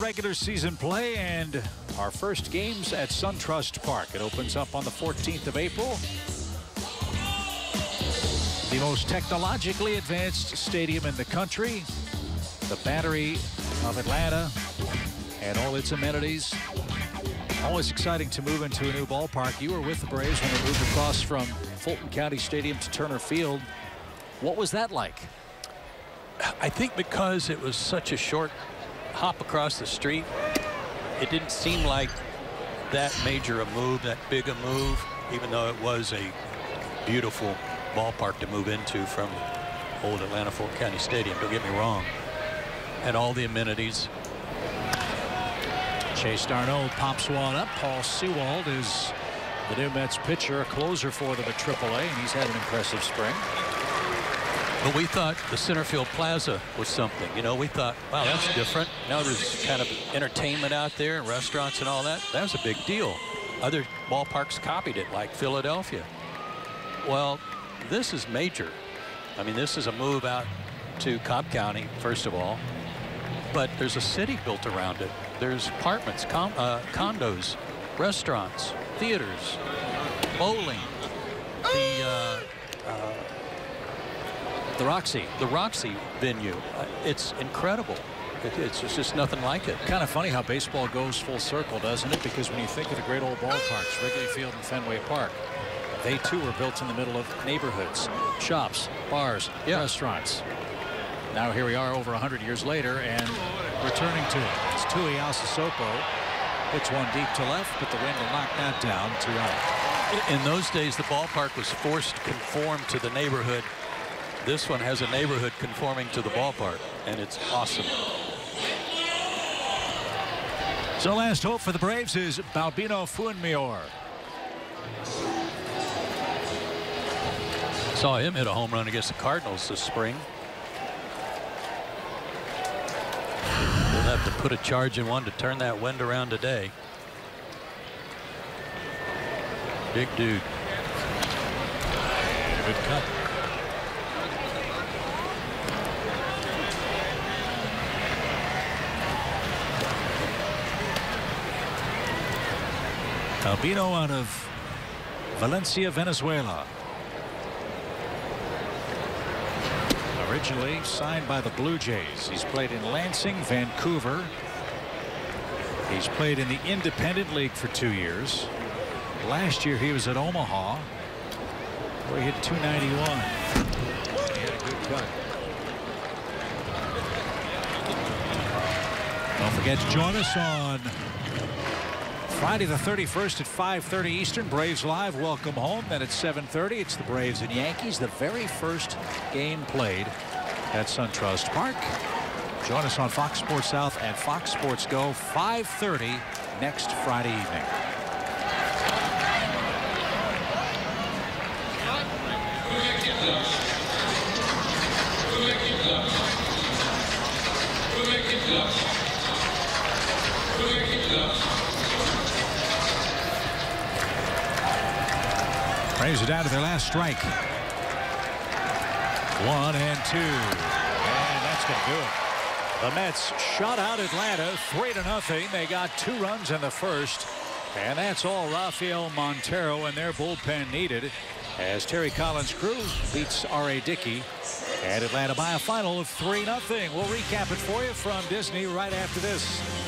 Regular season play and our first games at SunTrust Park. It opens up on the 14th of April. The most technologically advanced stadium in the country. The Battery of Atlanta and all its amenities. Always exciting to move into a new ballpark. You were with the Braves when they moved across from Fulton County Stadium to Turner Field. What was that like? I think because it was such a short hop across the street, it didn't seem like that major a move, that big a move, even though it was a beautiful ballpark to move into from old Atlanta Fulton County Stadium. Don't get me wrong. And all the amenities. Chase d'Arnaud pops one up. Paul Sewald is the new Mets pitcher, a closer for them at AAA, and he's had an impressive spring. But we thought the center field plaza was something. You know, we thought, wow, that's different. Now there's kind of entertainment out there and restaurants and all that. That was a big deal. Other ballparks copied it, like Philadelphia. Well, this is major. I mean, this is a move out to Cobb County, first of all. But there's a city built around it. There's apartments, uh, condos, restaurants, theaters, bowling, the uh, uh, the Roxy, the Roxy venue. Uh, it's incredible. It, it's, it's just nothing like it. Kind of funny how baseball goes full circle, doesn't it? Because when you think of the great old ballparks, Wrigley Field and Fenway Park, they too were built in the middle of neighborhoods, shops, bars, yeah. restaurants. Now here we are over 100 years later and returning to it. It's Tuiasosopo. Hits one deep to left, but the wind will knock that down to out. In those days, the ballpark was forced to conform to the neighborhood. This one has a neighborhood conforming to the ballpark, and it's awesome. So last hope for the Braves is Balbino Fuenmayor. Saw him hit a home run against the Cardinals this spring. They'll have to put a charge in one to turn that wind around today. Big dude. Good cut. Balbino out of Valencia, Venezuela. Originally signed by the Blue Jays. He's played in Lansing, Vancouver. He's played in the Independent League for two years. Last year he was at Omaha where he hit 291. He had a good cut. Don't forget to join us on Friday the 31st at 5:30 Eastern. Braves Live. Welcome home. Then at 7:30 it's the Braves and Yankees. The very first game played at SunTrust Park. Join us on Fox Sports South and Fox Sports Go 5:30 next Friday evening. Are down to their last strike. One and two. And that's going to do it. The Mets shut out Atlanta three to nothing. They got two runs in the first. And that's all Rafael Montero and their bullpen needed as Terry Collins' crew beats R.A. Dickey and Atlanta by a final of 3 0. We'll recap it for you from Disney right after this.